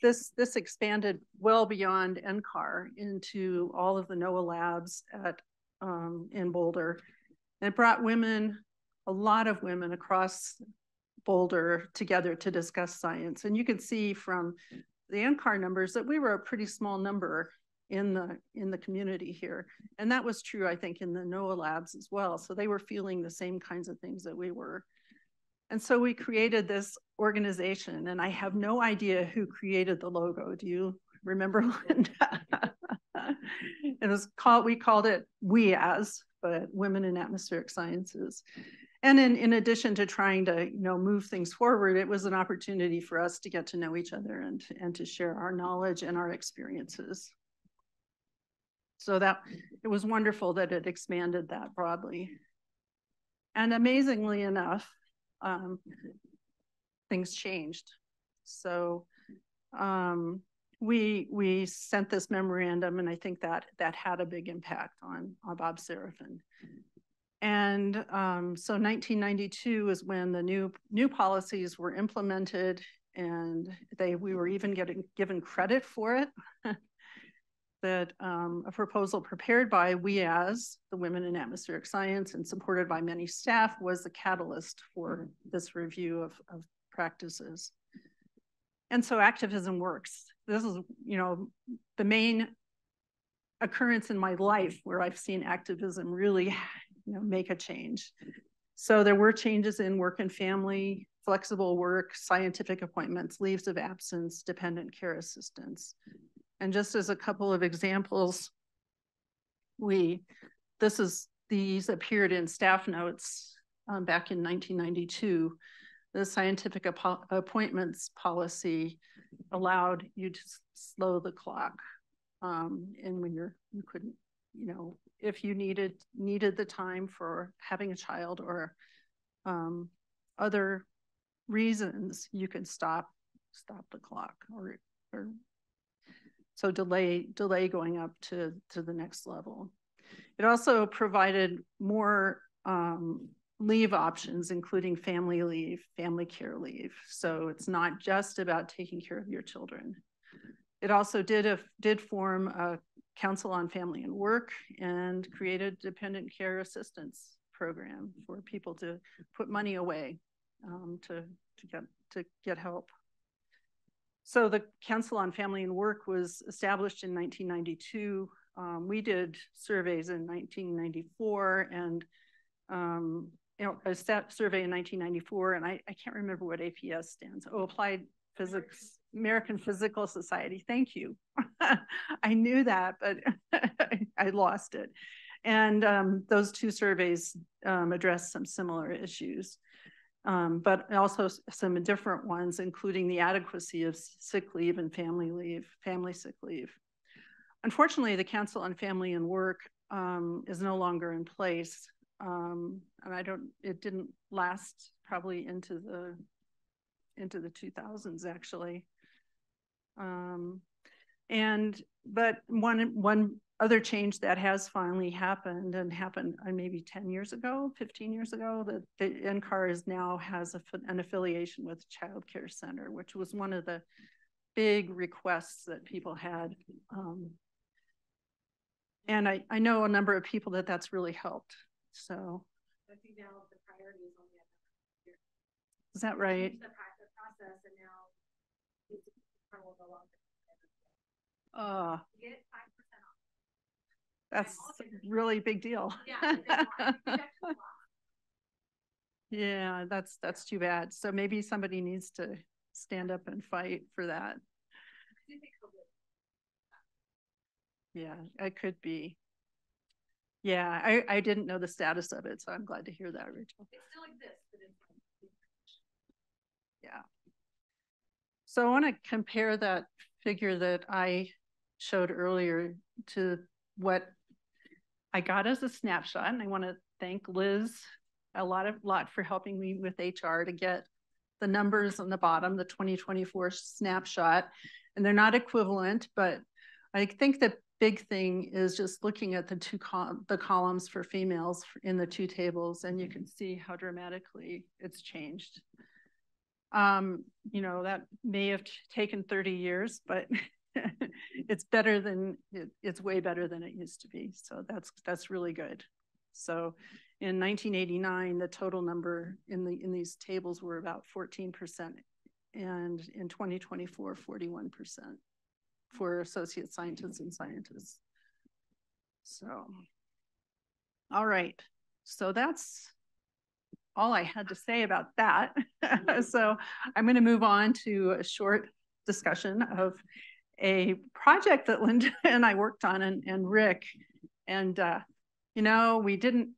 this this expanded well beyond NCAR into all of the NOAA labs at um, in Boulder. And it brought women, a lot of women across Boulder together to discuss science. And you can see from the NCAR numbers that we were a pretty small number in the in the community here. And that was true, I think, in the NOAA labs as well. So they were feeling the same kinds of things that we were. And so we created this organization, and I have no idea who created the logo. Do you remember, Linda? it was called, we called it We As, but Women in Atmospheric Sciences. And in, in addition to trying to, you know, move things forward, it was an opportunity for us to get to know each other and, and to share our knowledge and our experiences. So that it was wonderful that it expanded that broadly. And amazingly enough, um, things changed. So um, we we sent this memorandum, and I think that that had a big impact on, on Bob Serafin. And um, so 1992 is when the new new policies were implemented, and they we were even getting given credit for it. that um, a proposal prepared by we as the Women in Atmospheric Science, and supported by many staff was the catalyst for this review of, of practices. And so activism works. This is, you know, the main occurrence in my life where I've seen activism really, you know, make a change. So there were changes in work and family, flexible work, scientific appointments, leaves of absence, dependent care assistance. And just as a couple of examples, we, this is, these appeared in staff notes um, back in 1992. The scientific appointments policy allowed you to slow the clock. Um, and when you're, you couldn't, you know, if you needed needed the time for having a child or um, other reasons, you could stop stop the clock or or so delay delay going up to to the next level. It also provided more um, leave options, including family leave, family care leave. So it's not just about taking care of your children. It also did a, did form a Council on Family and Work and created dependent care assistance program for people to put money away um, to to get to get help. So the Council on Family and Work was established in 1992. Um, we did surveys in 1994 and um, you know, a survey in 1994, and I, I can't remember what APS stands. Oh, Applied Physics, American Physical Society. Thank you. I knew that, but I lost it. And um, those two surveys um, address some similar issues um, but also some different ones, including the adequacy of sick leave and family leave, family sick leave. Unfortunately, the Council on Family and Work um, is no longer in place. Um, and I don't, it didn't last probably into the, into the two thousands actually. Um, and, but one, one other change that has finally happened and happened uh, maybe 10 years ago, 15 years ago, that the NCAR is now has a, an affiliation with Child Care Center, which was one of the big requests that people had. Um, and I, I know a number of people that that's really helped. So. I think now the priority is only Is that right? The process and now it's Uh, get five percent off. that's a really big deal. Yeah. yeah, that's that's too bad. So maybe somebody needs to stand up and fight for that. Yeah, it could be. Yeah, I, I didn't know the status of it, so I'm glad to hear that, Rachel. It still exists, but it's. Yeah. So I want to compare that figure that I showed earlier to what I got as a snapshot. And I want to thank Liz a lot of lot for helping me with HR to get the numbers on the bottom, the 2024 snapshot. And they're not equivalent, but I think the big thing is just looking at the two col the columns for females in the two tables, and you can see how dramatically it's changed. Um, you know, that may have taken 30 years, but it's better than it, it's way better than it used to be. So that's that's really good. So in 1989, the total number in the in these tables were about 14%, and in 2024, 41% for associate scientists and scientists. So, all right. So that's all I had to say about that. so I'm going to move on to a short discussion of a project that Linda and I worked on and, and Rick. And, uh, you know, we didn't,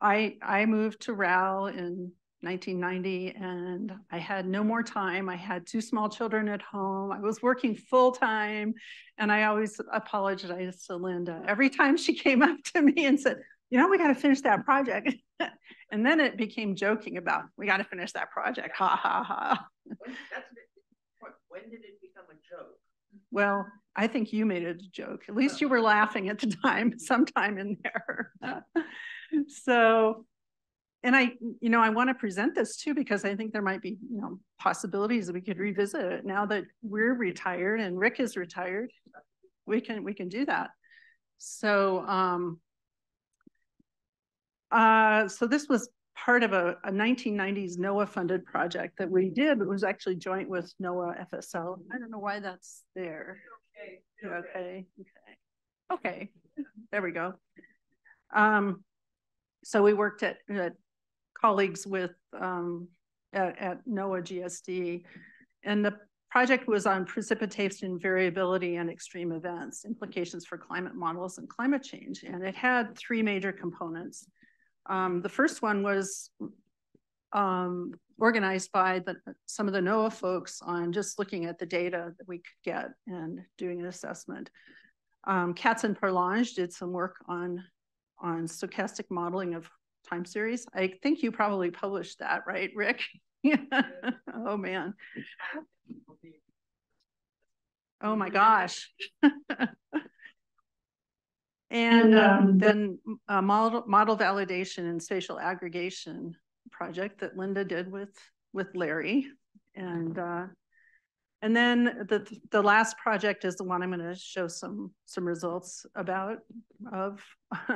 I, I moved to RAL in 1990 and I had no more time. I had two small children at home. I was working full time and I always apologized to Linda every time she came up to me and said, you know, we got to finish that project. and then it became joking about, we got to finish that project. Ha ha ha. That's, when did it become a joke? Well, I think you made it a joke. At least you were laughing at the time, sometime in there. so, and I, you know, I want to present this too because I think there might be, you know, possibilities that we could revisit it now that we're retired and Rick is retired. We can we can do that. So, um, uh, so this was part of a, a 1990s NOAA funded project that we did. It was actually joint with NOAA FSL. I don't know why that's there. Okay. Okay. Okay. Okay. There we go. Um, so we worked at, at colleagues with um, at, at NOAA GSD, and the project was on precipitation variability and extreme events, implications for climate models and climate change. And it had three major components. Um, the first one was um, organized by the, some of the NOAA folks on just looking at the data that we could get and doing an assessment. Um, Katz and Parlange did some work on, on stochastic modeling of time series. I think you probably published that, right, Rick? oh man. Oh my gosh. And um, then a model, model validation and spatial aggregation project that Linda did with, with Larry. And, uh, and then the, the last project is the one I'm going to show some, some results about of,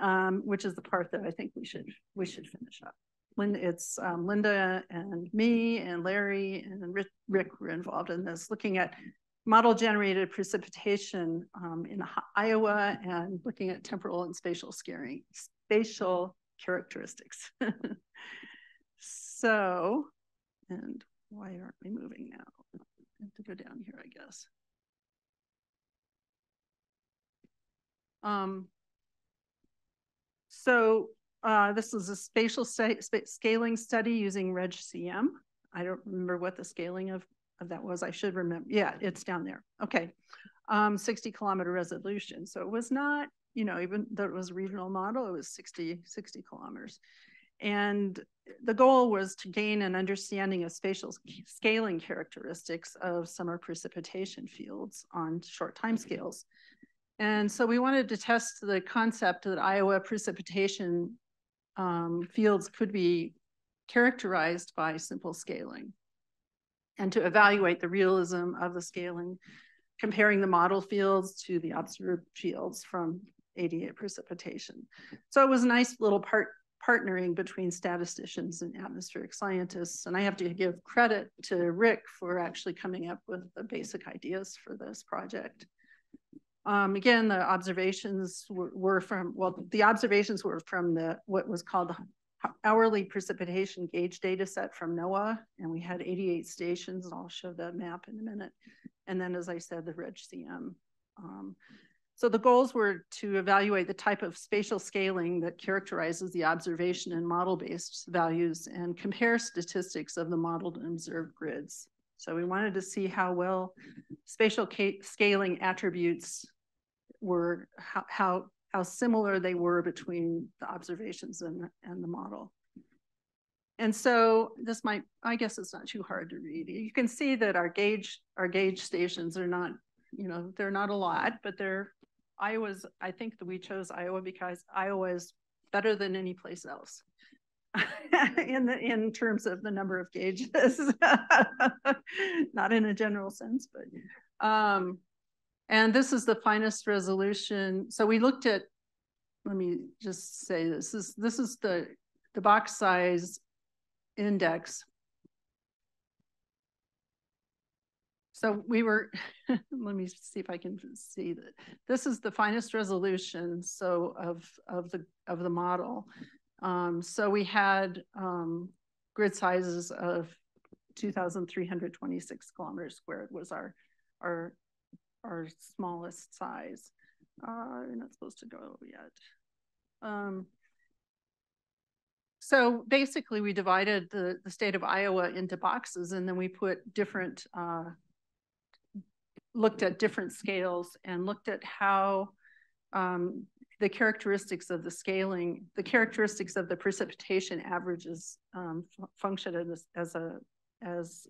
um, which is the part that I think we should, we should finish up. Linda, it's um, Linda and me and Larry and Rick, Rick were involved in this, looking at model generated precipitation um, in Iowa and looking at temporal and spatial scaring, spatial characteristics. so, and why aren't we moving now? I have to go down here, I guess. Um, so uh, this is a spatial scaling study using RegCM. I don't remember what the scaling of that was, I should remember. Yeah, it's down there. Okay. Um, 60 kilometer resolution. So it was not you know, even though it was a regional model, it was 60, 60 kilometers. And the goal was to gain an understanding of spatial scaling characteristics of summer precipitation fields on short time scales. And so we wanted to test the concept that Iowa precipitation um, fields could be characterized by simple scaling and to evaluate the realism of the scaling, comparing the model fields to the observed fields from 88 precipitation. So it was a nice little part partnering between statisticians and atmospheric scientists. And I have to give credit to Rick for actually coming up with the basic ideas for this project. Um, again, the observations were, were, from, well, the observations were from the what was called the hourly precipitation gauge data set from NOAA, and we had 88 stations. I'll show the map in a minute. And then, as I said, the RegCM. Um, so the goals were to evaluate the type of spatial scaling that characterizes the observation and model-based values and compare statistics of the modeled and observed grids. So we wanted to see how well spatial scaling attributes were, how, how, how similar they were between the observations and, and the model. And so this might, I guess it's not too hard to read. You can see that our gauge, our gauge stations are not, you know, they're not a lot, but they're Iowa's, I think that we chose Iowa because Iowa is better than any place else. in the in terms of the number of gauges, not in a general sense, but um, and this is the finest resolution. So we looked at. Let me just say this, is this is the the box size index So we were, let me see if I can see that. This is the finest resolution so of, of, the, of the model. Um, so we had um, grid sizes of 2,326 kilometers squared was our, our, our smallest size. Uh, you're not supposed to go yet. Um, so basically we divided the, the state of Iowa into boxes and then we put different uh, looked at different scales and looked at how um, the characteristics of the scaling, the characteristics of the precipitation averages um, function as, as a, as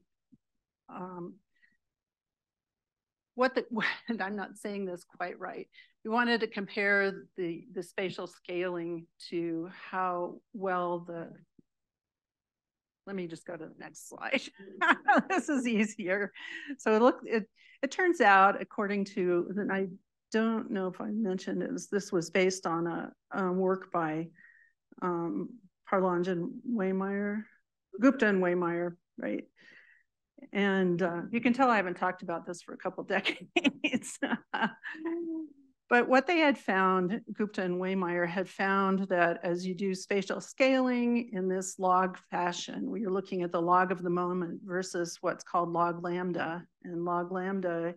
um, what the, and I'm not saying this quite right. We wanted to compare the, the spatial scaling to how well the let me just go to the next slide. this is easier. So it look, it, it turns out, according to, and I don't know if I mentioned it, was, this was based on a, work by um, Parlange and Waymire, Gupta and Waymire, right? And uh, you can tell I haven't talked about this for a couple decades. But what they had found, Gupta and Waymire had found that as you do spatial scaling in this log fashion, where you're looking at the log of the moment versus what's called log lambda, and log lambda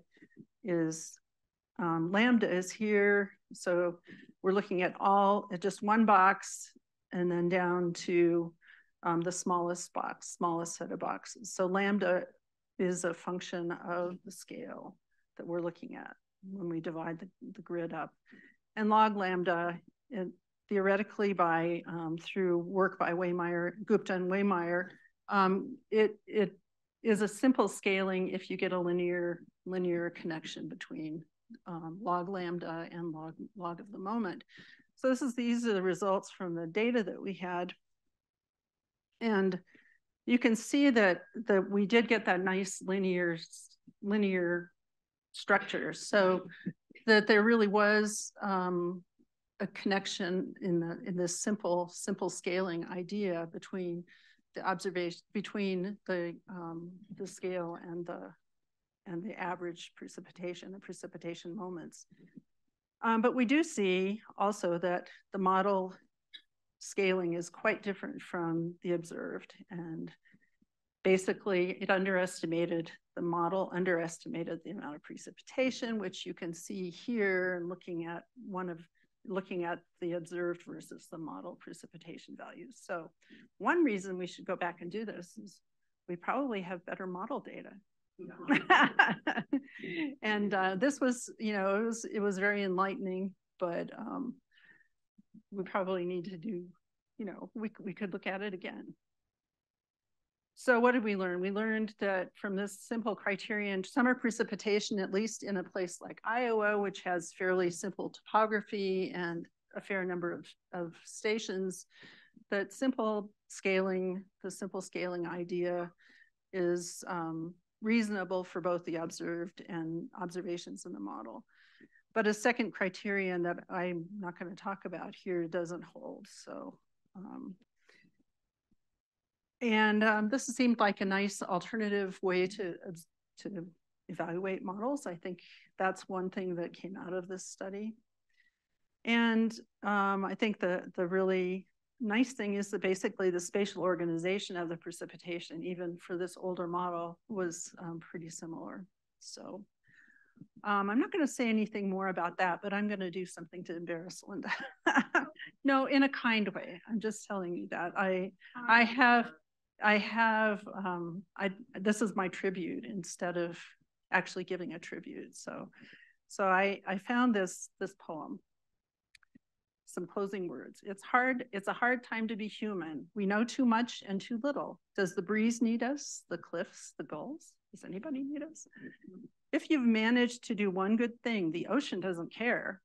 is, um, lambda is here. So we're looking at all, at just one box and then down to um, the smallest box, smallest set of boxes. So lambda is a function of the scale that we're looking at when we divide the, the grid up. And log lambda, it, theoretically by um, through work by Waymire, Gupta and Waymire, um, it, it is a simple scaling if you get a linear, linear connection between um, log lambda and log, log of the moment. So this is these are the results from the data that we had. And you can see that, that we did get that nice linear, linear structures. So that there really was um, a connection in the in this simple simple scaling idea between the observation between the um, the scale and the and the average precipitation, the precipitation moments. Um, but we do see also that the model scaling is quite different from the observed and basically it underestimated, the model underestimated the amount of precipitation, which you can see here looking at one of looking at the observed versus the model precipitation values. So one reason we should go back and do this is we probably have better model data. and uh, this was, you know, it was it was very enlightening but um, we probably need to do, you know, we, we could look at it again. So what did we learn? We learned that from this simple criterion, summer precipitation, at least in a place like Iowa, which has fairly simple topography and a fair number of, of stations, that simple scaling, the simple scaling idea is um, reasonable for both the observed and observations in the model. But a second criterion that I'm not going to talk about here doesn't hold. So, um, and um, this seemed like a nice alternative way to, to evaluate models. I think that's one thing that came out of this study. And um, I think the, the really nice thing is that basically the spatial organization of the precipitation, even for this older model, was um, pretty similar. So um, I'm not going to say anything more about that, but I'm going to do something to embarrass Linda. no, in a kind way. I'm just telling you that I I have I have um, I this is my tribute instead of actually giving a tribute. So so I I found this this poem some closing words. It's hard, it's a hard time to be human. We know too much and too little. Does the breeze need us? The cliffs, the gulls? Does anybody need us? If you've managed to do one good thing, the ocean doesn't care.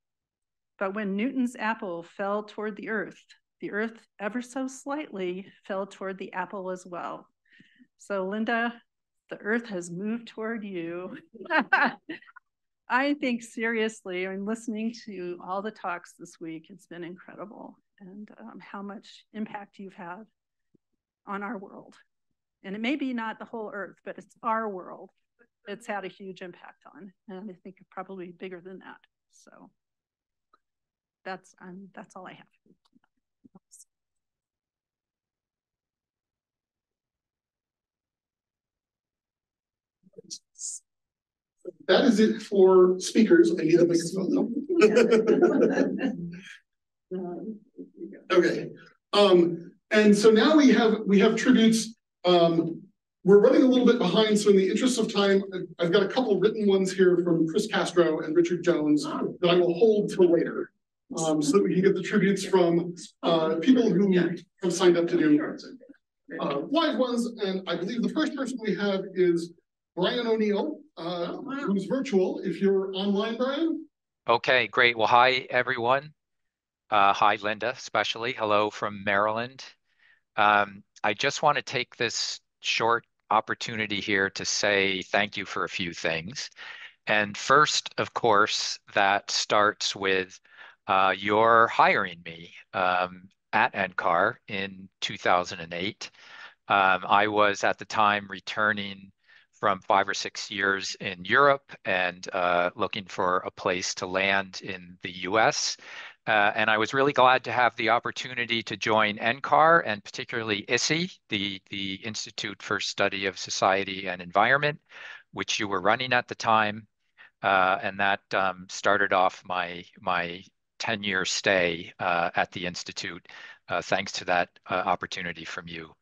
But when Newton's apple fell toward the earth, the earth ever so slightly fell toward the apple as well. So Linda, the earth has moved toward you. I think seriously, I'm listening to all the talks this week. It's been incredible and um, how much impact you've had on our world. And it may be not the whole earth, but it's our world. It's had a huge impact on, and I think probably bigger than that. So that's um, that's all I have. that is it for speakers. I need a microphone though. okay. Um, and so now we have we have tributes. Um, we're running a little bit behind, so in the interest of time, I've got a couple written ones here from Chris Castro and Richard Jones that I will hold till later, um, so that we can get the tributes from uh, people who have signed up to do uh, live ones. And I believe the first person we have is Brian O'Neill, uh, oh, wow. who's virtual. If you're online, Brian. Okay, great. Well, hi, everyone. Uh, hi, Linda, especially. Hello from Maryland. Um, I just want to take this short opportunity here to say thank you for a few things. And first, of course, that starts with uh, your hiring me um, at NCAR in 2008. Um, I was at the time returning from five or six years in Europe and uh, looking for a place to land in the US. Uh, and I was really glad to have the opportunity to join NCAR and particularly ISSE, the, the Institute for Study of Society and Environment, which you were running at the time. Uh, and that um, started off my, my 10 year stay uh, at the Institute, uh, thanks to that uh, opportunity from you.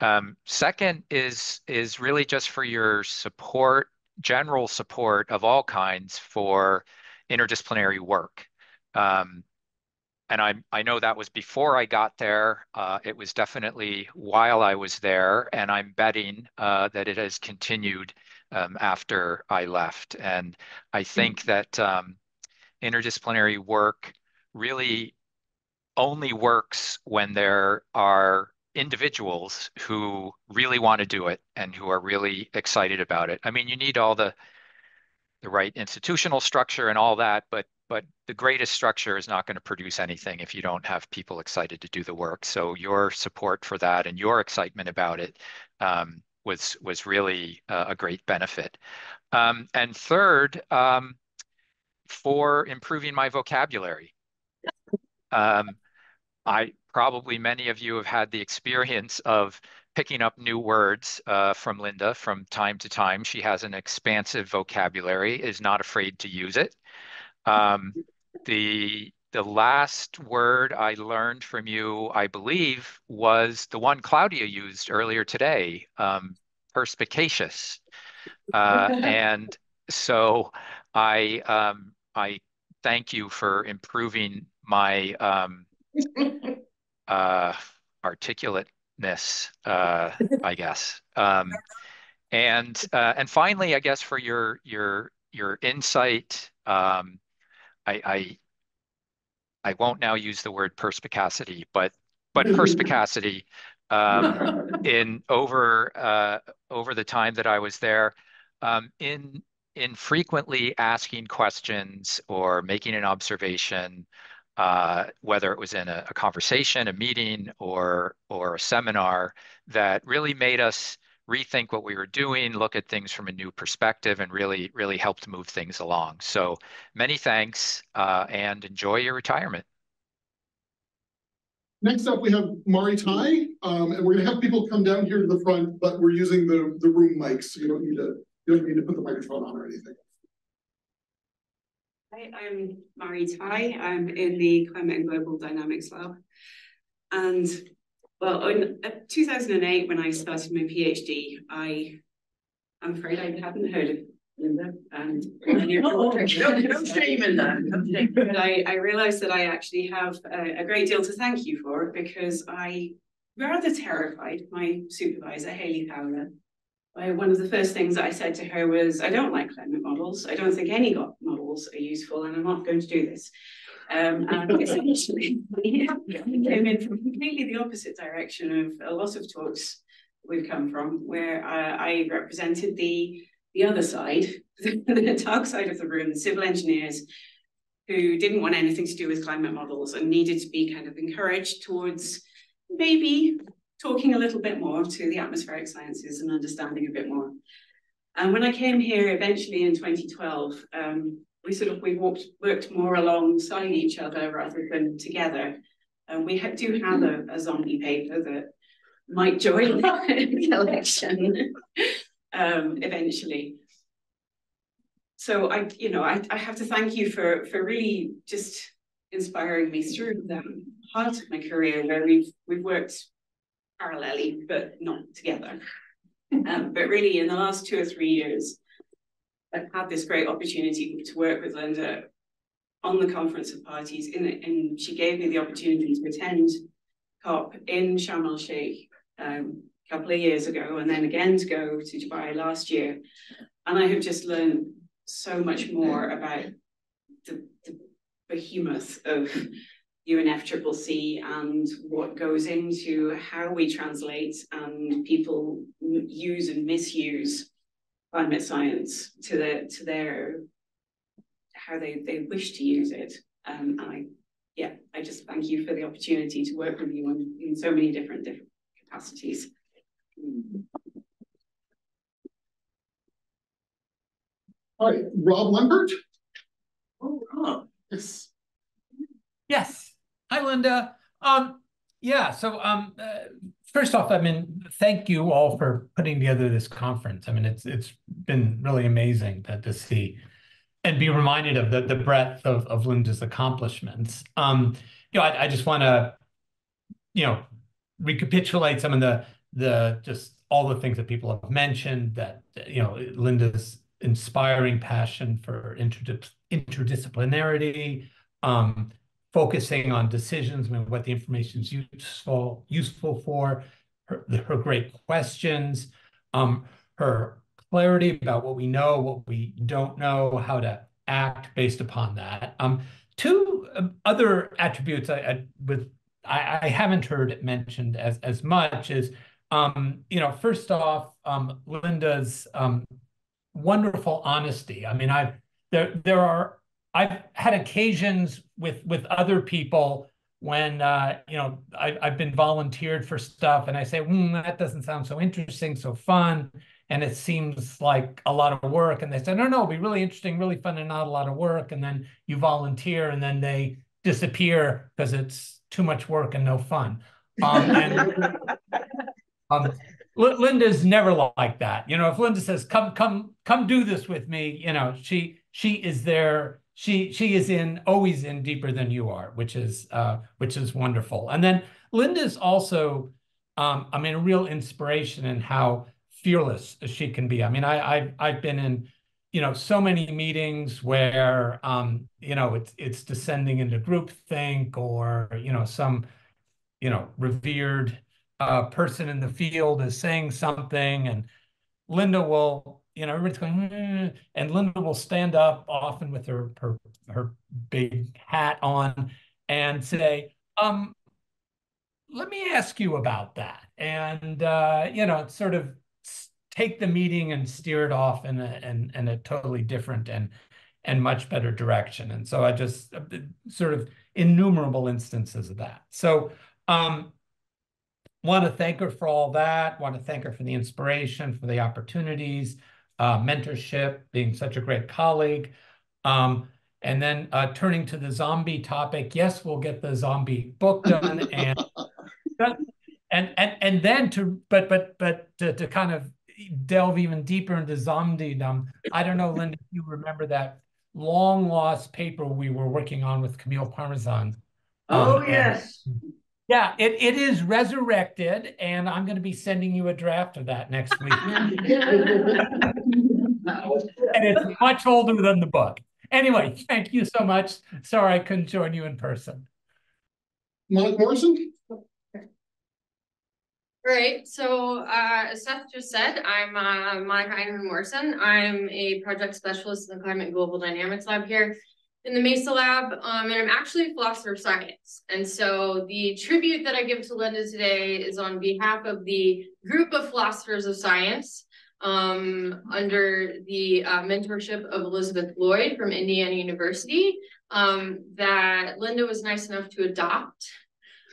Um, second is is really just for your support, general support of all kinds for interdisciplinary work. Um, and I, I know that was before I got there. Uh, it was definitely while I was there, and I'm betting uh, that it has continued um, after I left. And I think that um, interdisciplinary work really only works when there are individuals who really want to do it and who are really excited about it. I mean, you need all the the right institutional structure and all that, but but the greatest structure is not going to produce anything if you don't have people excited to do the work. So your support for that and your excitement about it um, was was really uh, a great benefit. Um, and third, um, for improving my vocabulary. Um, I probably many of you have had the experience of picking up new words uh, from Linda from time to time. She has an expansive vocabulary, is not afraid to use it. Um, the the last word I learned from you, I believe, was the one Claudia used earlier today, um, perspicacious. Uh, and so I um, I thank you for improving my um, uh, articulateness, uh, I guess. Um, and uh, and finally, I guess for your your your insight, um, I, I I won't now use the word perspicacity, but but perspicacity um, in over uh, over the time that I was there, um, in in frequently asking questions or making an observation, uh, whether it was in a, a, conversation, a meeting, or or a seminar, that really made us rethink what we were doing, look at things from a new perspective, and really really helped move things along. So many thanks, uh, and enjoy your retirement. Next up, we have Mari Tye, um, and we're gonna have people come down here to the front, but we're using the, the room mics, so you don't need to, you don't need to put the microphone on or anything. Hi, I'm Mari Tye. I'm in the Climate and Global Dynamics Lab. And well, in uh, 2008, when I started my PhD, I, I'm afraid I hadn't heard of Linda and no, no shame in that. But I, I realized that I actually have a, a, great deal to thank you for because I rather terrified my supervisor, Hayley Fowler. I, one of the first things I said to her was, I don't like climate models. I don't think any models are useful and I'm not going to do this. Um, and essentially, we came in from completely the opposite direction of a lot of talks we've come from, where I, I represented the the other side, the dark side of the room, the civil engineers who didn't want anything to do with climate models and needed to be kind of encouraged towards maybe talking a little bit more to the atmospheric sciences and understanding a bit more. And when I came here eventually in 2012, um, we sort of we walked worked more alongside each other rather than together. And we ha do have a, a zombie paper that might join the collection um, eventually. So I, you know, I, I have to thank you for for really just inspiring me through the part of my career where we've we've worked parallelly but not together. Um, but really, in the last two or three years, I've had this great opportunity to work with Linda on the conference of parties, in, and she gave me the opportunity to attend COP in Sharm el Sheikh um, a couple of years ago, and then again to go to Dubai last year. And I have just learned so much more about the, the behemoth of UNFCCC and what goes into how we translate and people use and misuse climate science to their to their how they they wish to use it. Um, and I yeah, I just thank you for the opportunity to work with you in, in so many different different capacities. All right, Rob Lempert. Oh, Rob. Yes. Yes. Hi, Linda. Um, yeah, so um, uh, first off, I mean, thank you all for putting together this conference. I mean, it's it's been really amazing to, to see and be reminded of the, the breadth of, of Linda's accomplishments. Um, you know, I, I just want to, you know, recapitulate some of the the just all the things that people have mentioned that, you know, Linda's inspiring passion for interdis interdisciplinarity, um, focusing on decisions, and what the information is useful useful for, her, her great questions, um, her clarity about what we know, what we don't know, how to act based upon that. Um, two um, other attributes I, I with I, I, haven't heard it mentioned as as much is um, you know first off um, Linda's um, wonderful honesty. I mean I there there are I've had occasions with with other people when uh, you know I, I've been volunteered for stuff, and I say, mm, "That doesn't sound so interesting, so fun," and it seems like a lot of work. And they say, "No, no, it'll be really interesting, really fun, and not a lot of work." And then you volunteer, and then they disappear because it's too much work and no fun. Um, and, um, Linda's never like that. You know, if Linda says, "Come, come, come, do this with me," you know, she she is there she she is in always in deeper than you are, which is uh, which is wonderful. And then Linda's also, um, I mean, a real inspiration in how fearless she can be. I mean, I I've, I've been in you know, so many meetings where, um, you know, it's, it's descending into groupthink or, you know, some, you know, revered, uh, person in the field is saying something and Linda will, you know, everybody's going, "Eh," and Linda will stand up often with her, her, her big hat on and say, um, let me ask you about that. And, uh, you know, sort of take the meeting and steer it off in a, in, in a totally different and, and much better direction. And so I just uh, sort of innumerable instances of that. So, um, want to thank her for all that. Want to thank her for the inspiration, for the opportunities, uh, mentorship, being such a great colleague. Um, and then uh, turning to the zombie topic, yes, we'll get the zombie book done, and and and and then to but but but to, to kind of delve even deeper into zombiedom. I don't know, Linda, if you remember that long lost paper we were working on with Camille Parmesan. Oh, Um, and- yes. Yeah, it, it is resurrected, and I'm going to be sending you a draft of that next week. and it's much older than the book. Anyway, thank you so much. Sorry I couldn't join you in person. Monica Morrison? Right, so uh, as Seth just said, I'm uh, Monica Einhorn Morrison. I'm a project specialist in the Climate and Global Dynamics Lab here in the Mesa Lab, um, and I'm actually a philosopher of science. And so the tribute that I give to Linda today is on behalf of the group of philosophers of science um, under the uh, mentorship of Elizabeth Lloyd from Indiana University um, that Linda was nice enough to adopt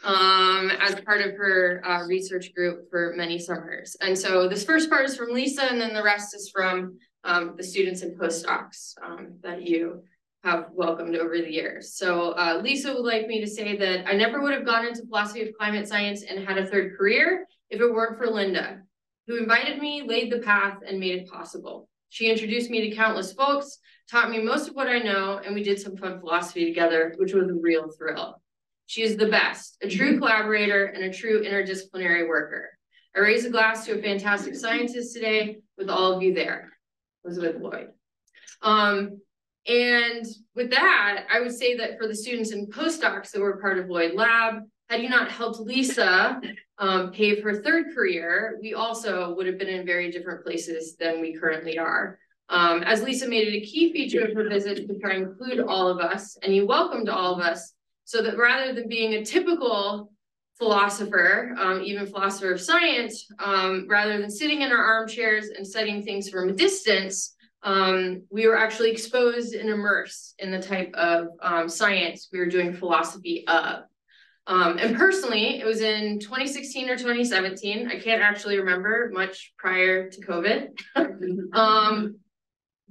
um, as part of her uh, research group for many summers. And so this first part is from Lisa, and then the rest is from um, the students and postdocs um, that you have welcomed over the years. So uh, Lisa would like me to say that I never would have gone into philosophy of climate science and had a third career if it weren't for Linda, who invited me, laid the path, and made it possible. She introduced me to countless folks, taught me most of what I know, and we did some fun philosophy together, which was a real thrill. She is the best, a true collaborator and a true interdisciplinary worker. I raise a glass to a fantastic scientist today with all of you there. Elizabeth Lloyd. Um, and with that, I would say that for the students and postdocs that were part of Lloyd Lab, had you not helped Lisa um, pave her third career, we also would have been in very different places than we currently are. Um, as Lisa made it a key feature of her visit to try and include all of us, and you welcomed all of us, so that rather than being a typical philosopher, um, even philosopher of science, um, rather than sitting in our armchairs and studying things from a distance, um, we were actually exposed and immersed in the type of um, science we were doing philosophy of. Um, and personally, it was in 2016 or 2017. I can't actually remember much prior to COVID. um,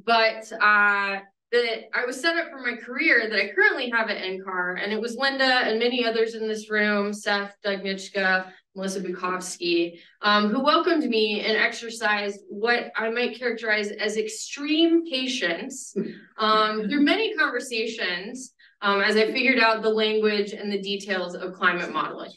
but uh, that I was set up for my career that I currently have at NCAR, and it was Linda and many others in this room, Seth, Doug Nychka, Melissa Bukovsky, um, who welcomed me and exercised what I might characterize as extreme patience um, through many conversations um, as I figured out the language and the details of climate modeling.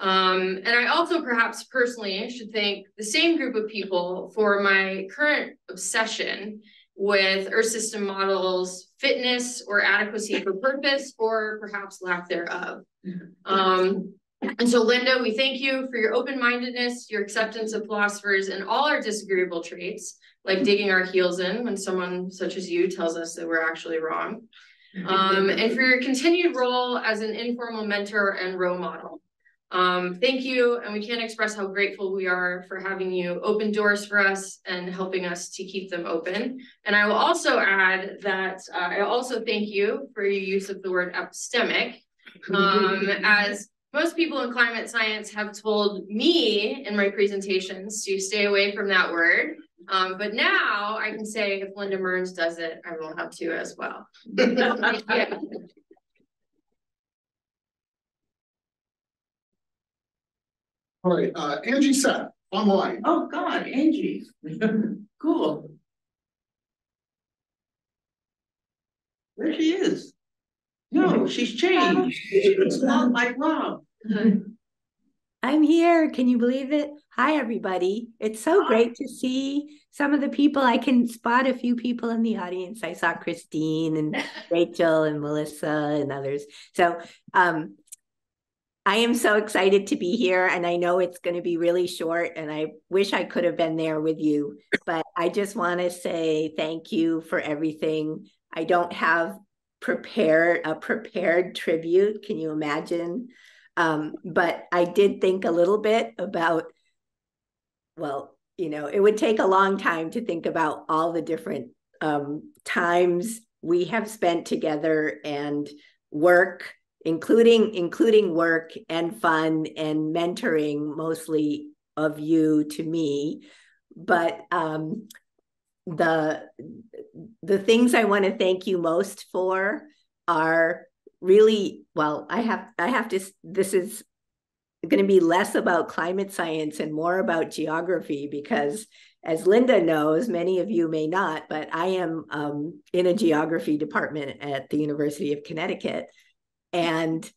Um, and I also perhaps personally should thank the same group of people for my current obsession with Earth system models, fitness or adequacy for purpose, or perhaps lack thereof. Um, and so, Linda, we thank you for your open mindedness, your acceptance of philosophers, and all our disagreeable traits, like digging our heels in when someone such as you tells us that we're actually wrong. Um, and for your continued role as an informal mentor and role model. Um, thank you, and we can't express how grateful we are for having you open doors for us and helping us to keep them open. And I will also add that uh, I also thank you for your use of the word epistemic, um, as most people in climate science have told me in my presentations to stay away from that word. Um, but now I can say if Linda Mearns does it, I will have to as well. Yeah. All right, uh, Anji Seth, online. Oh, God, Angie. Cool. There she is. No, she's changed. It's not like Rob. I'm here. Can you believe it? Hi, everybody. It's so great to see some of the people. I can spot a few people in the audience. I saw Christine and Rachel and Melissa and others. So, um, I am so excited to be here, and I know it's going to be really short, and I wish I could have been there with you. But I just want to say thank you for everything. I don't have prepared a prepared tribute. Can you imagine? Um, but I did think a little bit about, well, you know, it would take a long time to think about all the different um, times we have spent together and work, including including work and fun and mentoring, mostly of you to me. But um, the the things I want to thank you most for are really well i have i have to this is going to be less about climate science and more about geography because as linda knows many of you may not but i am um, in a geography department at the university of connecticut. And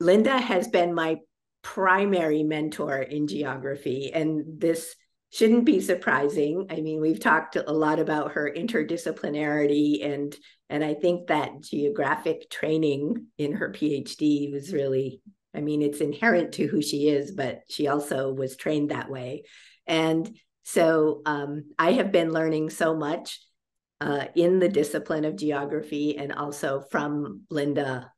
linda has been my primary mentor in geography. And this shouldn't be surprising. I mean, we've talked a lot about her interdisciplinarity and and I think that geographic training in her PhD was really I mean, it's inherent to who she is, but she also was trained that way. And so um, I have been learning so much uh, in the discipline of geography and also from Linda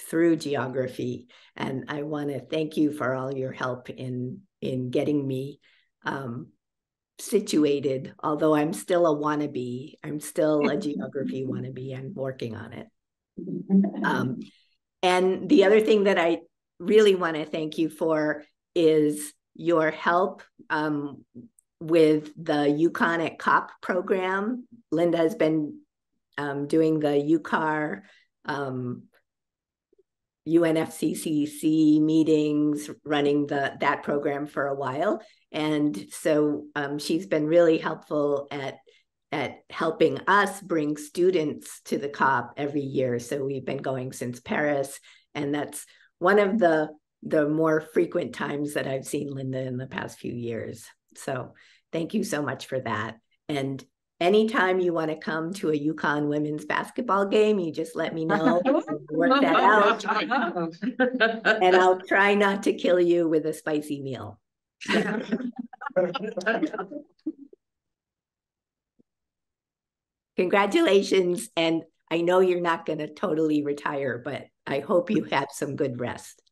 through geography. And I want to thank you for all your help in in getting me um, situated, although I'm still a wannabe. I'm still a geography wannabe. I'm working on it. Um, and the other thing that I really want to thank you for is your help um, with the UConn at COP program. Linda has been um, doing the UCAR um, UNFCCC meetings, running the that program for a while, and so um, she's been really helpful at at helping us bring students to the COP every year. So we've been going since Paris, and that's one of the the more frequent times that I've seen Linda in the past few years. So thank you so much for that. And anytime you want to come to a UConn women's basketball game, you just let me know. work that out. and I'll try not to kill you with a spicy meal. Congratulations. And I know you're not going to totally retire, but I hope you have some good rest.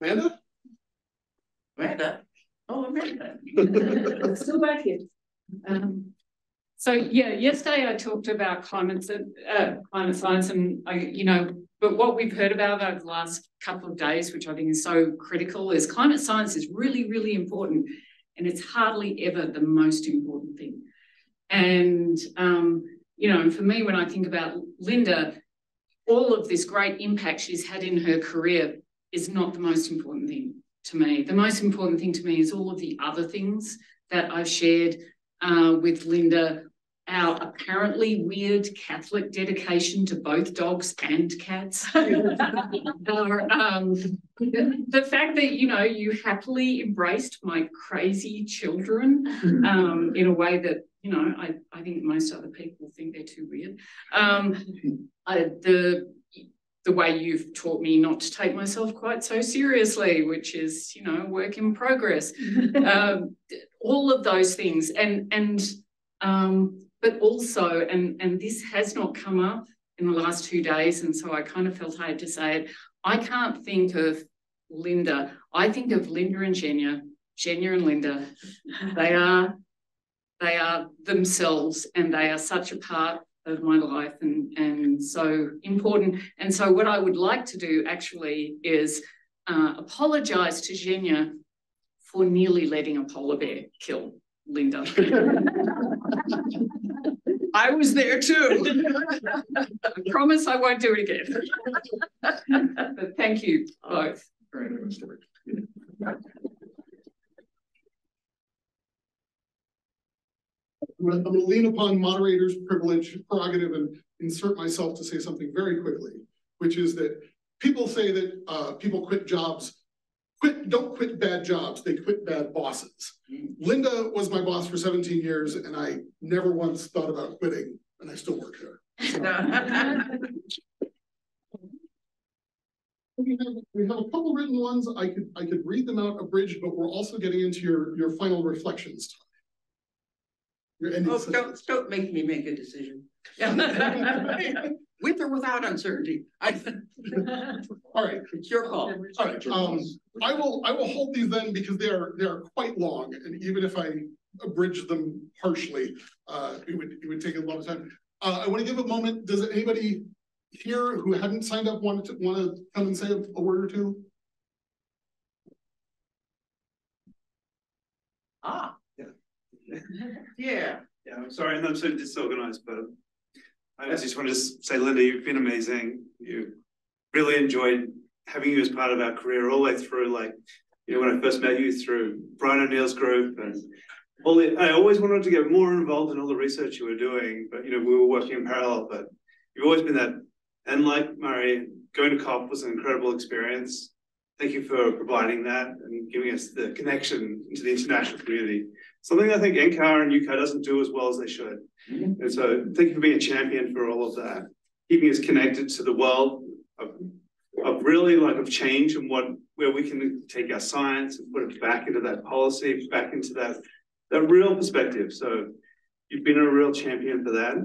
Amanda? Amanda? Oh, Amanda. Still back here. Um, so yeah, yesterday I talked about climate, uh, climate science and I, you know, but what we've heard about over the last couple of days, which I think is so critical, is climate science is really, really important. And it's hardly ever the most important thing. And, um, you know, for me, when I think about Linda, all of this great impact she's had in her career is not the most important thing to me. The most important thing to me is all of the other things that I've shared uh, with Linda our apparently weird Catholic dedication to both dogs and cats. um, the fact that, you know, you happily embraced my crazy children um, in a way that, you know, I, I think most other people think they're too weird. Um, I, the the way you've taught me not to take myself quite so seriously, which is, you know, work in progress. um, all of those things. And and um, but also, and, and this has not come up in the last two days, and so I kind of felt I had to say it. I can't think of Linda. I think of Linda and Genya, Genya and Linda. They are they are themselves and they are such a part of my life and, and so important. And so what I would like to do actually is uh, apologize to Genya for nearly letting a polar bear kill Linda. I was there too. I promise I won't do it again. but thank you both. I'm going to lean upon moderator's privilege, prerogative, and insert myself to say something very quickly, which is that people say that uh, people quit jobs quit, don't quit bad jobs, they quit bad bosses. Mm-hmm. Linda was my boss for seventeen years and I never once thought about quitting and I still work there. We have, we have a couple written ones. I could, I could read them out abridged, but we're also getting into your, your final reflections time. Your ending Oh, don't, don't make me make a decision. With or without uncertainty. I, All right, it's your call. all right, um, I will, I will hold these then because they are, they are quite long, and even if I abridge them harshly, uh, it would, it would take a lot of time. Uh, I want to give a moment, does anybody here who hadn't signed up want to, want to come and say a a word or two? Ah. Yeah. Yeah. Yeah, I'm sorry, I'm so disorganized, but I just want to say, Linda, you've been amazing. You really enjoyed having you as part of our career all the way through, like, you know, when I first met you through Brian O'Neill's group and all the, I always wanted to get more involved in all the research you were doing, but you know, we were working in parallel, but you've always been that. And like Murray, going to COP was an incredible experience. Thank you for providing that and giving us the connection into the international community. Something I think NCAR and UK doesn't do as well as they should. And so thank you for being a champion for all of that, keeping us connected to the world of, of really like of change and what where we can take our science and put it back into that policy, back into that that real perspective. So you've been a real champion for that.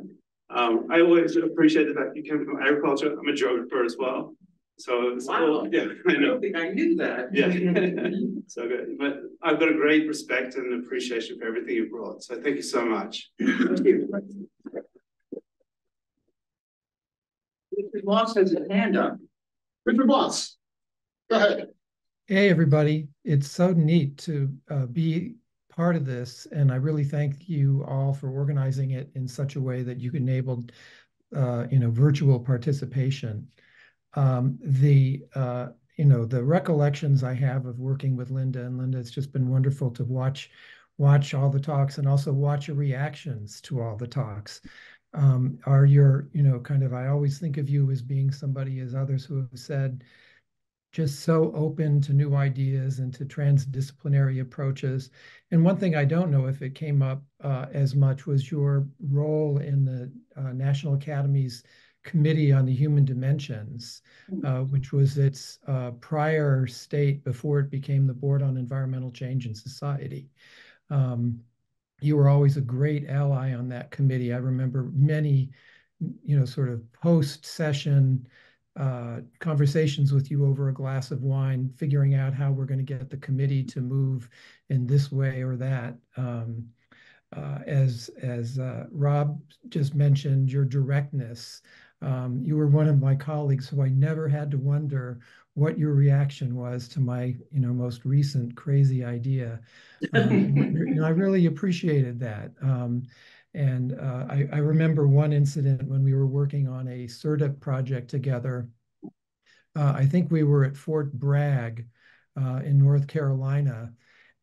Um, I always appreciate the fact you came from agriculture. I'm a geographer as well. So it's Wow. yeah, I I don't think I knew that. Yeah. so good. But I've got a great respect and appreciation for everything you brought. So thank you so much. thank you. Richard Moss has a hand up. Richard Moss, go ahead. Hey, everybody. It's so neat to uh, be part of this. And I really thank you all for organizing it in such a way that you enabled, uh, you know, virtual participation. Um, the, uh, you know, the recollections I have of working with Linda and Linda, it's just been wonderful to watch, watch all the talks and also watch your reactions to all the talks. Um, are your, you know, kind of, I always think of you as being somebody, as others who have said, just so open to new ideas and to transdisciplinary approaches. And one thing I don't know if it came up uh, as much was your role in the uh, National Academy's Committee on the Human Dimensions, uh, which was its uh, prior state before it became the Board on Environmental Change in Society. Um, you were always a great ally on that committee. I remember many, you know, sort of post-session uh, conversations with you over a glass of wine, figuring out how we're going to get the committee to move in this way or that. Um, uh, as as uh, Rob just mentioned, your directness. Um, you were one of my colleagues, so I never had to wonder what your reaction was to my, you know, most recent crazy idea. Um, and I really appreciated that. Um, and uh, I, I, remember one incident when we were working on a SERDP project together. Uh, I think we were at Fort Bragg uh, in North Carolina,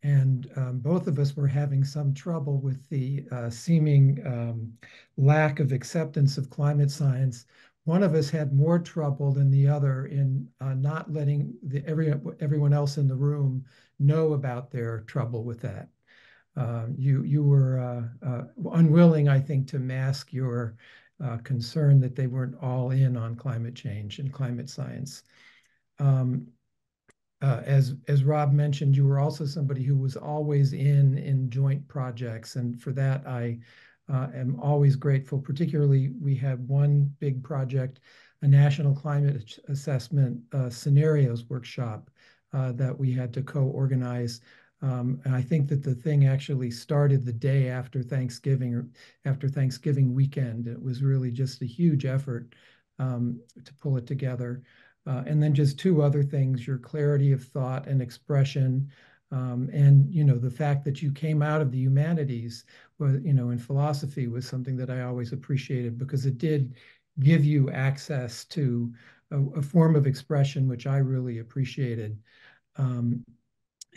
and um, both of us were having some trouble with the uh, seeming um, lack of acceptance of climate science. One of us had more trouble than the other in uh, not letting the, every, everyone else in the room know about their trouble with that. Uh, you you were uh, uh, unwilling, I think, to mask your uh, concern that they weren't all in on climate change and climate science. Um, uh, as as Rob mentioned, you were also somebody who was always in in joint projects, and for that I uh, am always grateful. Particularly, we had one big project, a national climate assessment scenarios workshop that we had to co-organize. Um, and I think that the thing actually started the day after Thanksgiving or after Thanksgiving weekend. It was really just a huge effort um, to pull it together. Uh, and then just two other things, your clarity of thought and expression. Um, and, you know, the fact that you came out of the humanities, was, you know, in philosophy was something that I always appreciated because it did give you access to a, a form of expression, which I really appreciated. Um,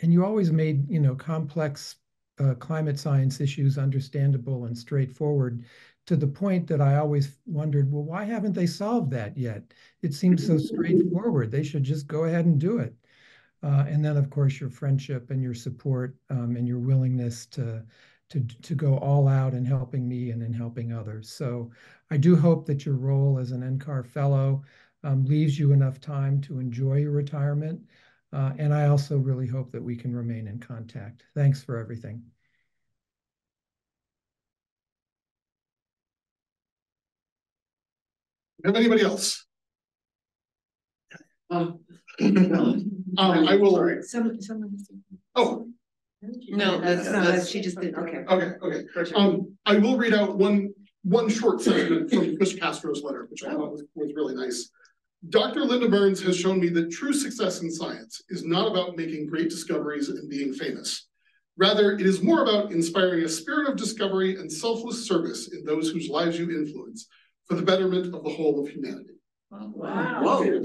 and you always made you know complex uh, climate science issues understandable and straightforward to the point that I always wondered, well, why haven't they solved that yet? It seems so straightforward. They should just go ahead and do it. Uh, and then, of course, your friendship and your support um, and your willingness to, to, to go all out in helping me and in helping others. So I do hope that your role as an NCAR fellow um, leaves you enough time to enjoy your retirement. Uh, and I also really hope that we can remain in contact. Thanks for everything. Have anybody else? Um, Um, I will. Some, someone. Oh, No, that's not, she just did, okay. okay, okay. Um, I will read out one, one short sentiment from Mr. Castro's letter, which I thought was, was really nice. Dr. Linda Mearns has shown me that true success in science is not about making great discoveries and being famous. Rather, it is more about inspiring a spirit of discovery and selfless service in those whose lives you influence for the betterment of the whole of humanity. Wow. Whoa.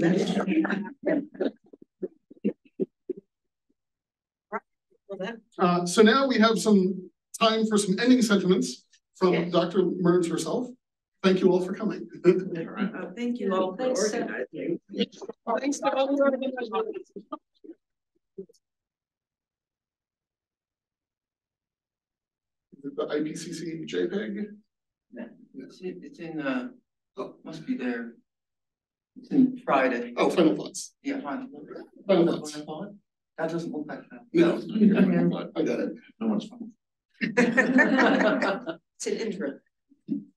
Uh, so now we have some time for some ending sentiments from Dr. Mearns herself. Thank you all for coming. Uh, Thank you all for Thanks, organizing. Thanks to all The IPCC JPEG. It's in, it's in, uh, oh, must be there. It's in Friday. Oh, final thoughts. Yeah, final. Final Final thoughts. That doesn't look like that. No, I got it. No one's fine. It's an intro.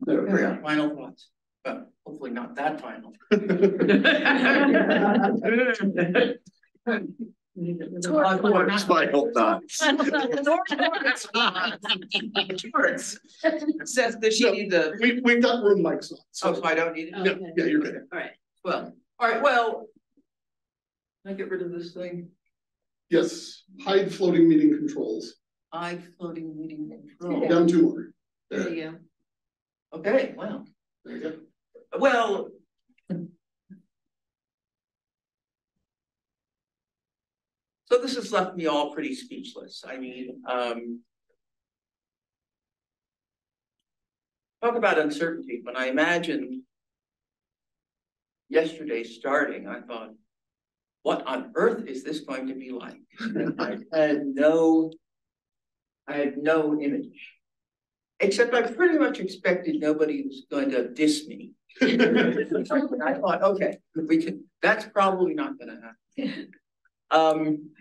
There we are, final thoughts, but hopefully not that final. Final thoughts. Towards. Says that she need the. We, we've got room mics on. Oh, so I don't need it? Yeah, yeah, you're good. All right. Well, all right, well. Can I get rid of this thing? Yes, hide floating meeting controls. Hide floating meeting control. Down two more. There you go. Okay, well, There you go. well. So this has left me all pretty speechless. I mean, um. Talk about uncertainty. When I imagined. Yesterday starting, I thought. What on earth is this going to be like? I had no. I had no image. Except I pretty much expected nobody was going to diss me. I thought, okay, we can, that's probably not gonna happen. Um.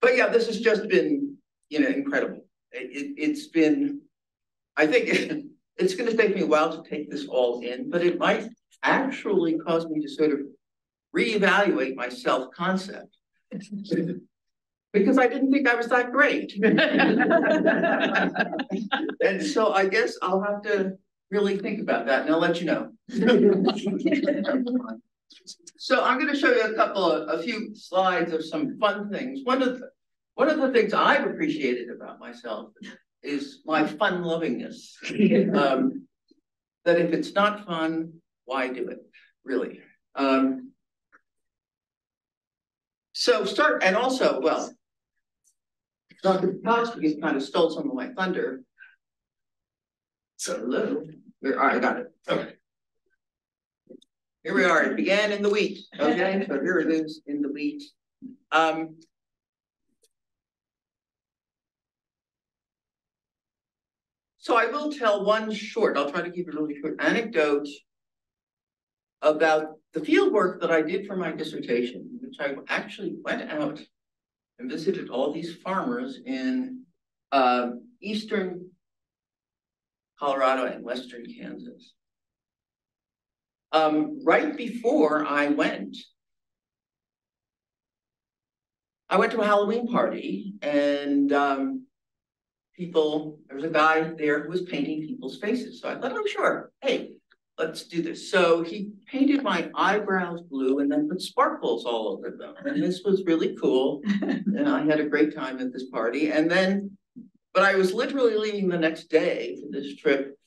But yeah, this has just been, you know, incredible. It, it, it's been, I think it's gonna take me a while to take this all in, but it might actually cause me to sort of reevaluate my self-concept. Because I didn't think I was that great. And so I guess I'll have to really think about that and I'll let you know. So I'm gonna show you a couple of, a few slides of some fun things. One of the, one of the things I've appreciated about myself is my fun lovingness. Um, that if it's not fun, why do it, really? Um. So start, and also, well. Dr. Petoskey has kind of stole some of my thunder. So, hello, all right, I got it, okay. Here we are, it began in the wheat, okay, so here it is in the wheat. Um. So I will tell one short, I'll try to keep it really short, anecdote. About the field work that I did for my dissertation, which I actually went out. And visited all these farmers in uh eastern. Colorado and western Kansas. Um, right before I went. I went to a Halloween party and um. People, there was a guy there who was painting people's faces, so I thought, oh, sure, hey, let's do this. So he painted my eyebrows blue and then put sparkles all over them. And this was really cool. And I had a great time at this party. And then, but I was literally leaving the next day for this trip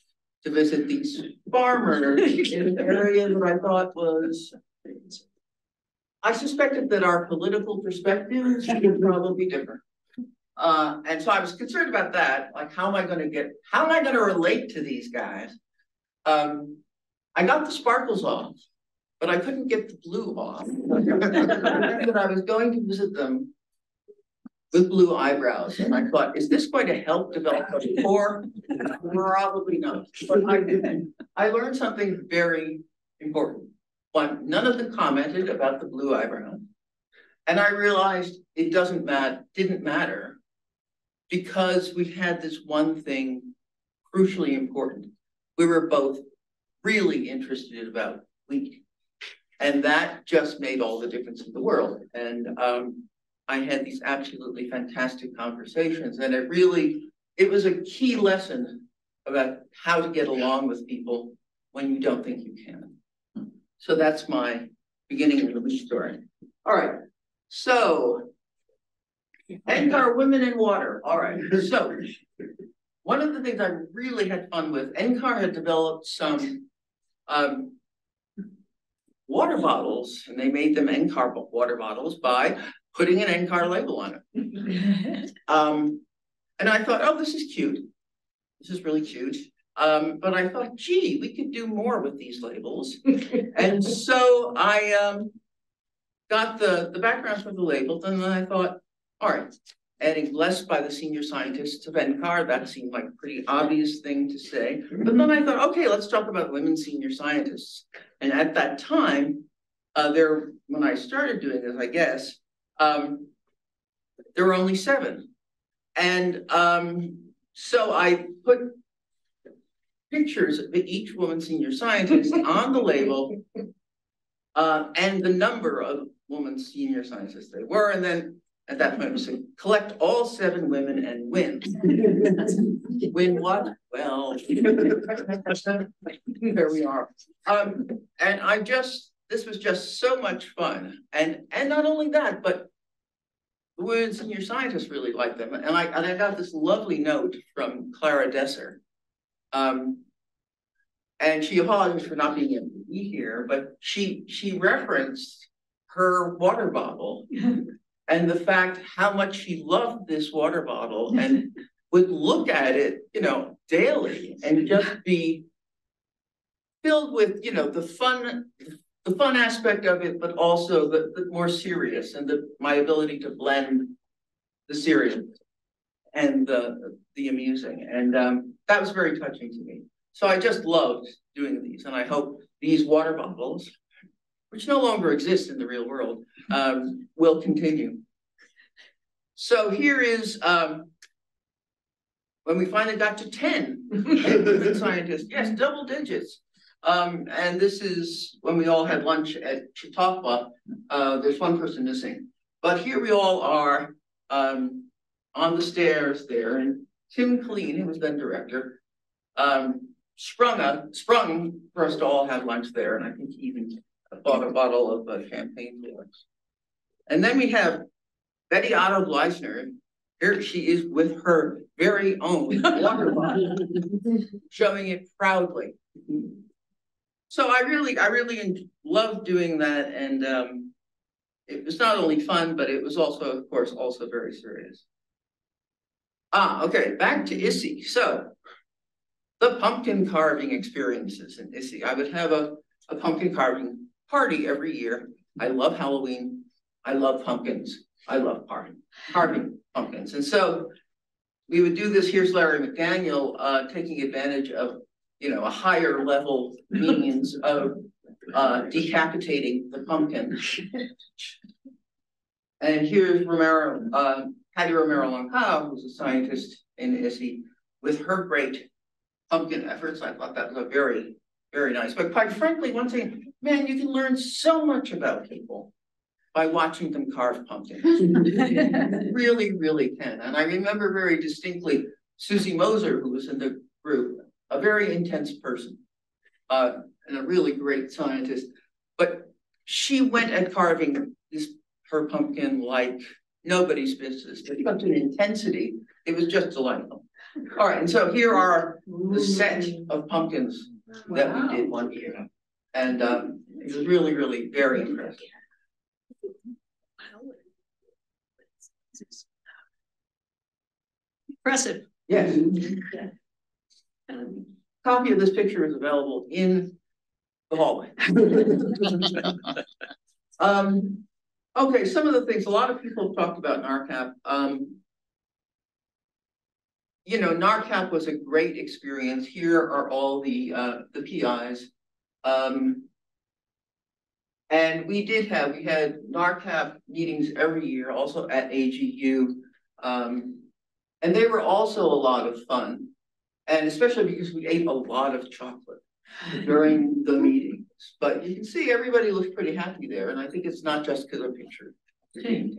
to visit these farmers in an area that I thought was. I suspected that our political perspectives would probably be different. Uh, and so I was concerned about that, like, how am I gonna get, how am I gonna relate to these guys? Um, I got the sparkles off. but I couldn't get the blue off. But I was going to visit them with blue eyebrows, and I thought, is this going to help develop a rapport? Probably not, but I I learned something very important. One, none of them commented about the blue eyebrows. And I realized it doesn't matter, didn't matter. Because we had this one thing crucially important. We were both really interested about wheat. And that just made all the difference in the world. And um, I had these absolutely fantastic conversations and it really, it was a key lesson about how to get along with people when you don't think you can. So that's my beginning of the story. All right, so NCAR Women in Water. All right, so one of the things I really had fun with, NCAR had developed some um, water bottles, and they made them NCAR water bottles by putting an NCAR label on it. um, and I thought, oh, this is cute. This is really cute. Um, but I thought, gee, we could do more with these labels. and so I um, got the, the background for the labels, and then I thought, all right, adding blessed by the senior scientists of NCAR, that seemed like a pretty obvious thing to say. But then I thought, okay, let's talk about women senior scientists. And at that time, uh, there, when I started doing this, I guess, um, there were only seven. And um, so I put pictures of each woman senior scientist on the label uh, and the number of women senior scientists they were. And then at that point, we said, collect all seven women and win. win what? Well, there we are. Um, and I just, this was just so much fun. And and not only that, but the women senior scientists really liked them. And I and I got this lovely note from Clara Deser. Um, and she apologized for not being able to be here, but she she referenced her water bottle and the fact how much she loved this water bottle and would look at it, you know, daily and just be filled with, you know, the fun, the fun aspect of it, but also the, the more serious and the my ability to blend the serious and the the amusing. And um, that was very touching to me. So I just loved doing these, and I hope these water bottles, which no longer exist in the real world, um, will continue. So here is um, when we finally got to 10 scientists, yes, double digits. Um, and this is when we all had lunch at Chautauqua. Uh, there's one person missing, but here we all are um, on the stairs there. And Tim Killeen, who was then director, um, sprung up, sprung for us to all have lunch there. And I think he even bought a bottle of uh, champagne for us. And then we have Bette Otto-Bliesner. Here she is with her very own water bottle, showing it proudly. So I really, I really loved doing that. And um, it was not only fun, but it was also, of course, also very serious. Ah, okay, back to ISSE. So the pumpkin carving experiences in ISSE. I would have a, a pumpkin carving party every year. I love Halloween. I love pumpkins. I love carving, carving pumpkins. And so we would do this. Here's Larry McDaniel uh, taking advantage of, you know, a higher level means of uh, decapitating the pumpkin. and here's Romero, uh, Patty Romero Lankao, who's a scientist in ISSE, with her great pumpkin efforts. I thought that was a very, very nice. But quite frankly, one thing, man, you can learn so much about people by watching them carve pumpkins. really, really can. And I remember very distinctly Susie Moser, who was in the group, a very intense person uh, and a really great scientist. But she went at carving this her pumpkin like nobody's business. With such an intensity, it was just delightful. All right, and so here are the set of pumpkins that we did one year. And um, it was really, really very impressive. Impressive. Yes. Copy of this picture is available in the hallway. Um, okay, some of the things, a lot of people have talked about NARCCAP. Um, you know, NARCCAP was a great experience. Here are all the, uh, the PIs. Um, and we did have, we had NARCCAP meetings every year, also at AGU. Um, and they were also a lot of fun. And especially because we ate a lot of chocolate during the meetings. But you can see everybody looks pretty happy there. And I think it's not just because of picture. is.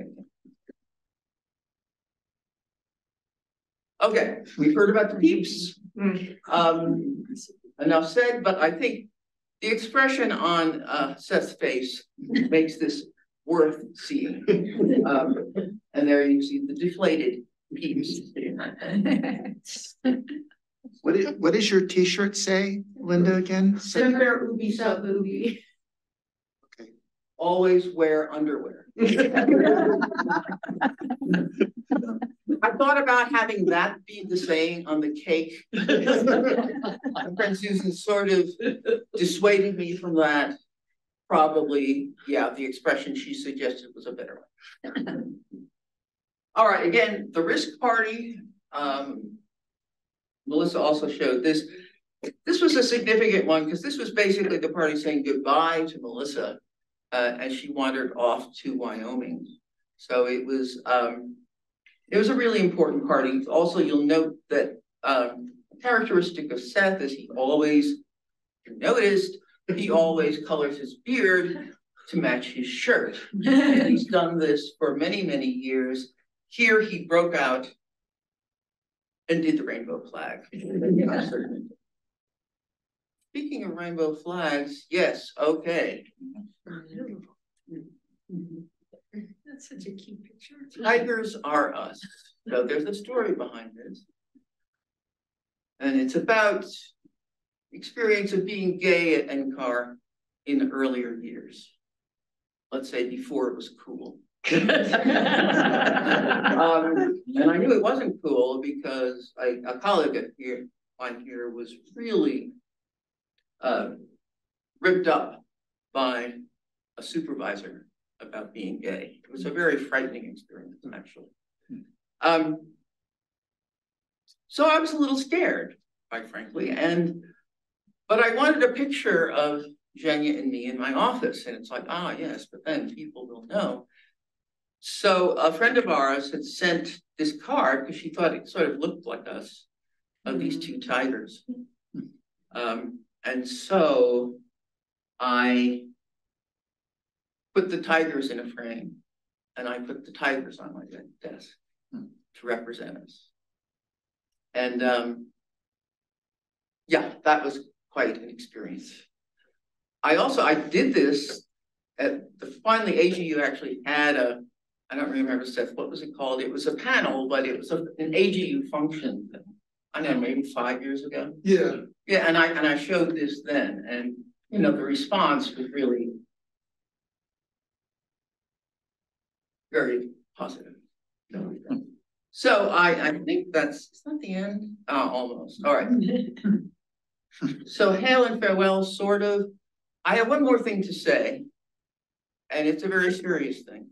Okay, we've heard about the peeps. Um, enough said, but I think the expression on uh, Seth's face makes this worth seeing. Um, and there you see the deflated peeps. What is, what does your t-shirt say, Linda, again? Semper ubi sub ubi. Always wear underwear. I thought about having that be the saying on the cake. My friend Susan sort of dissuaded me from that. Probably, yeah, the expression she suggested was a better one. All right, again, the risk party, um. Melissa also showed this. This was a significant one because this was basically the party saying goodbye to Melissa. Uh, as she wandered off to Wyoming. So it was, um, it was a really important party. Also, you'll note that, um, characteristic of Seth is he always, noticed, he always colors his beard to match his shirt. And he's done this for many, many years. Here he broke out and did the rainbow flag. Speaking of rainbow flags, yes, okay. Mm-hmm. That's such a cute picture. Tigers are us. So there's a story behind this. And it's about experience of being gay at NCAR in the earlier years. Let's say before it was cool. um, and I knew it wasn't cool because I, a colleague here, mine here was really uh, ripped up by a supervisor about being gay. It was a very frightening experience, actually. Um, so I was a little scared, quite frankly, and but I wanted a picture of Zhenya and me in my office, and it's like, ah, yes, but then people will know. So a friend of ours had sent this card because she thought it sort of looked like us, of these two tigers. Um, and so I put the tigers in a frame and I put the tigers on my desk to represent us. And um, yeah, that was quite an experience. I also, I did this at the, finally AGU actually had a, I don't remember Seth, what was it called? It was a panel, but it was a, an AGU function. I don't know, maybe five years ago. Yeah. Yeah, and I, and I showed this then, and, you know, the response was really very positive. So I, I think that's, is that the end? Uh, almost, all right. So hail and farewell, sort of. I have one more thing to say, and it's a very serious thing.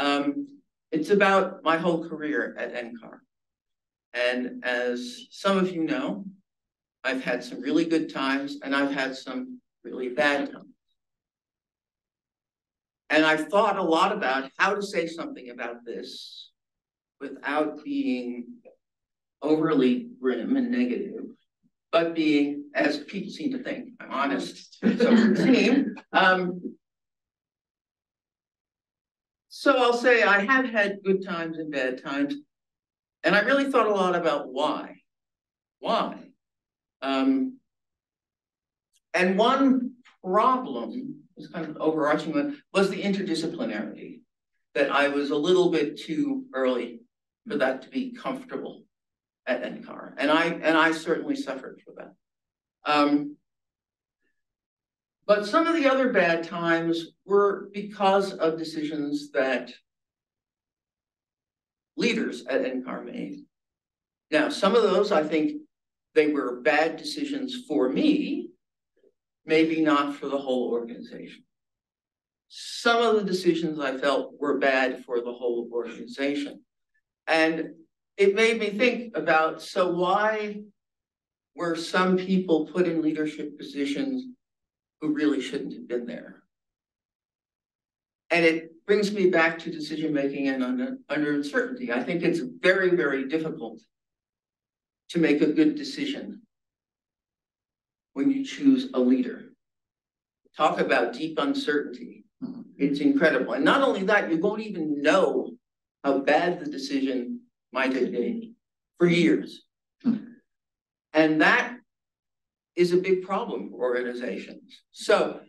Um, it's about my whole career at NCAR. And as some of you know, I've had some really good times and I've had some really bad times. And I've thought a lot about how to say something about this without being overly grim and negative, but being, as people seem to think, I'm honest, so it seem. Um, so I'll say I have had good times and bad times, and I really thought a lot about why. Why? Um, and one problem, this kind of overarching one, was the interdisciplinarity. That I was a little bit too early for that to be comfortable at NCAR. And I and I certainly suffered for that. Um, but some of the other bad times were because of decisions that leaders at NCAR made. Now, some of those I think they were bad decisions for me, maybe not for the whole organization. Some of the decisions I felt were bad for the whole organization. And it made me think about, so why were some people put in leadership positions who really shouldn't have been there? And it brings me back to decision making and under, under uncertainty. I think it's very, very difficult to make a good decision when you choose a leader. Talk about deep uncertainty. It's incredible. And not only that, you won't even know how bad the decision might have been for years. Hmm. And that is a big problem for organizations. So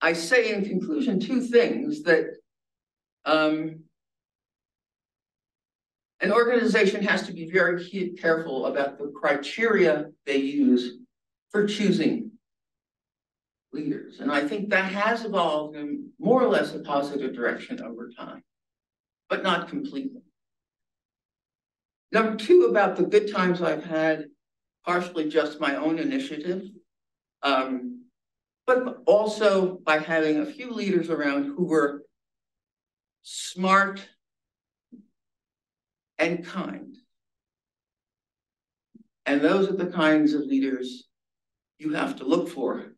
I say in conclusion two things that um, an organization has to be very careful about the criteria they use for choosing leaders. And I think that has evolved in more or less a positive direction over time, but not completely. Number two, about the good times I've had, partially just my own initiative, um, but also by having a few leaders around who were smart and kind. And those are the kinds of leaders you have to look for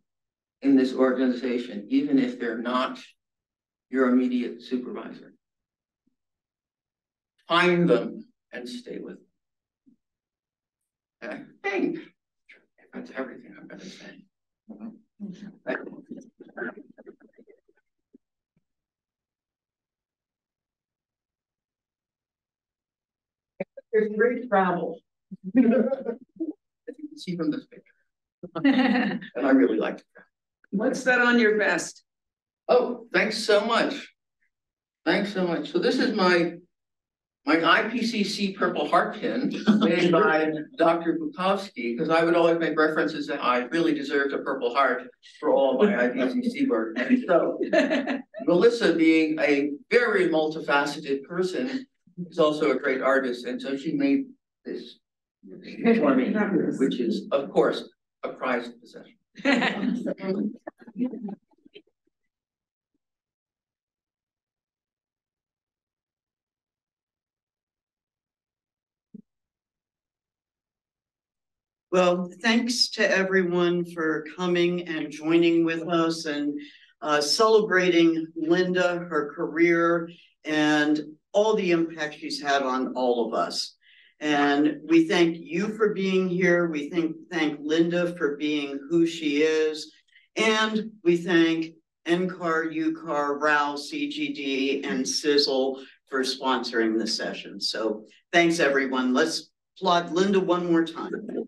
in this organization, even if they're not your immediate supervisor. Find them and stay with them. Uh, I think that's everything I'm going to say. There's great travel. you can see from this picture. and I really like it. What's that on your vest? Oh, thanks so much. Thanks so much. So this is my my IPCC Purple Heart pin made by Dr. Bukovsky, because I would always make references that I really deserved a Purple Heart for all my IPCC work. And so Melissa being a very multifaceted person is also a great artist. And so she made this for me, which is, of course, a prized possession. Well, thanks to everyone for coming and joining with us and uh, celebrating Linda, her career, and all the impact she's had on all of us. And we thank you for being here. We thank, thank Linda for being who she is. And we thank NCAR, UCAR, RAL, CGD, and CISL for sponsoring the session. So thanks everyone. Let's applaud Linda one more time.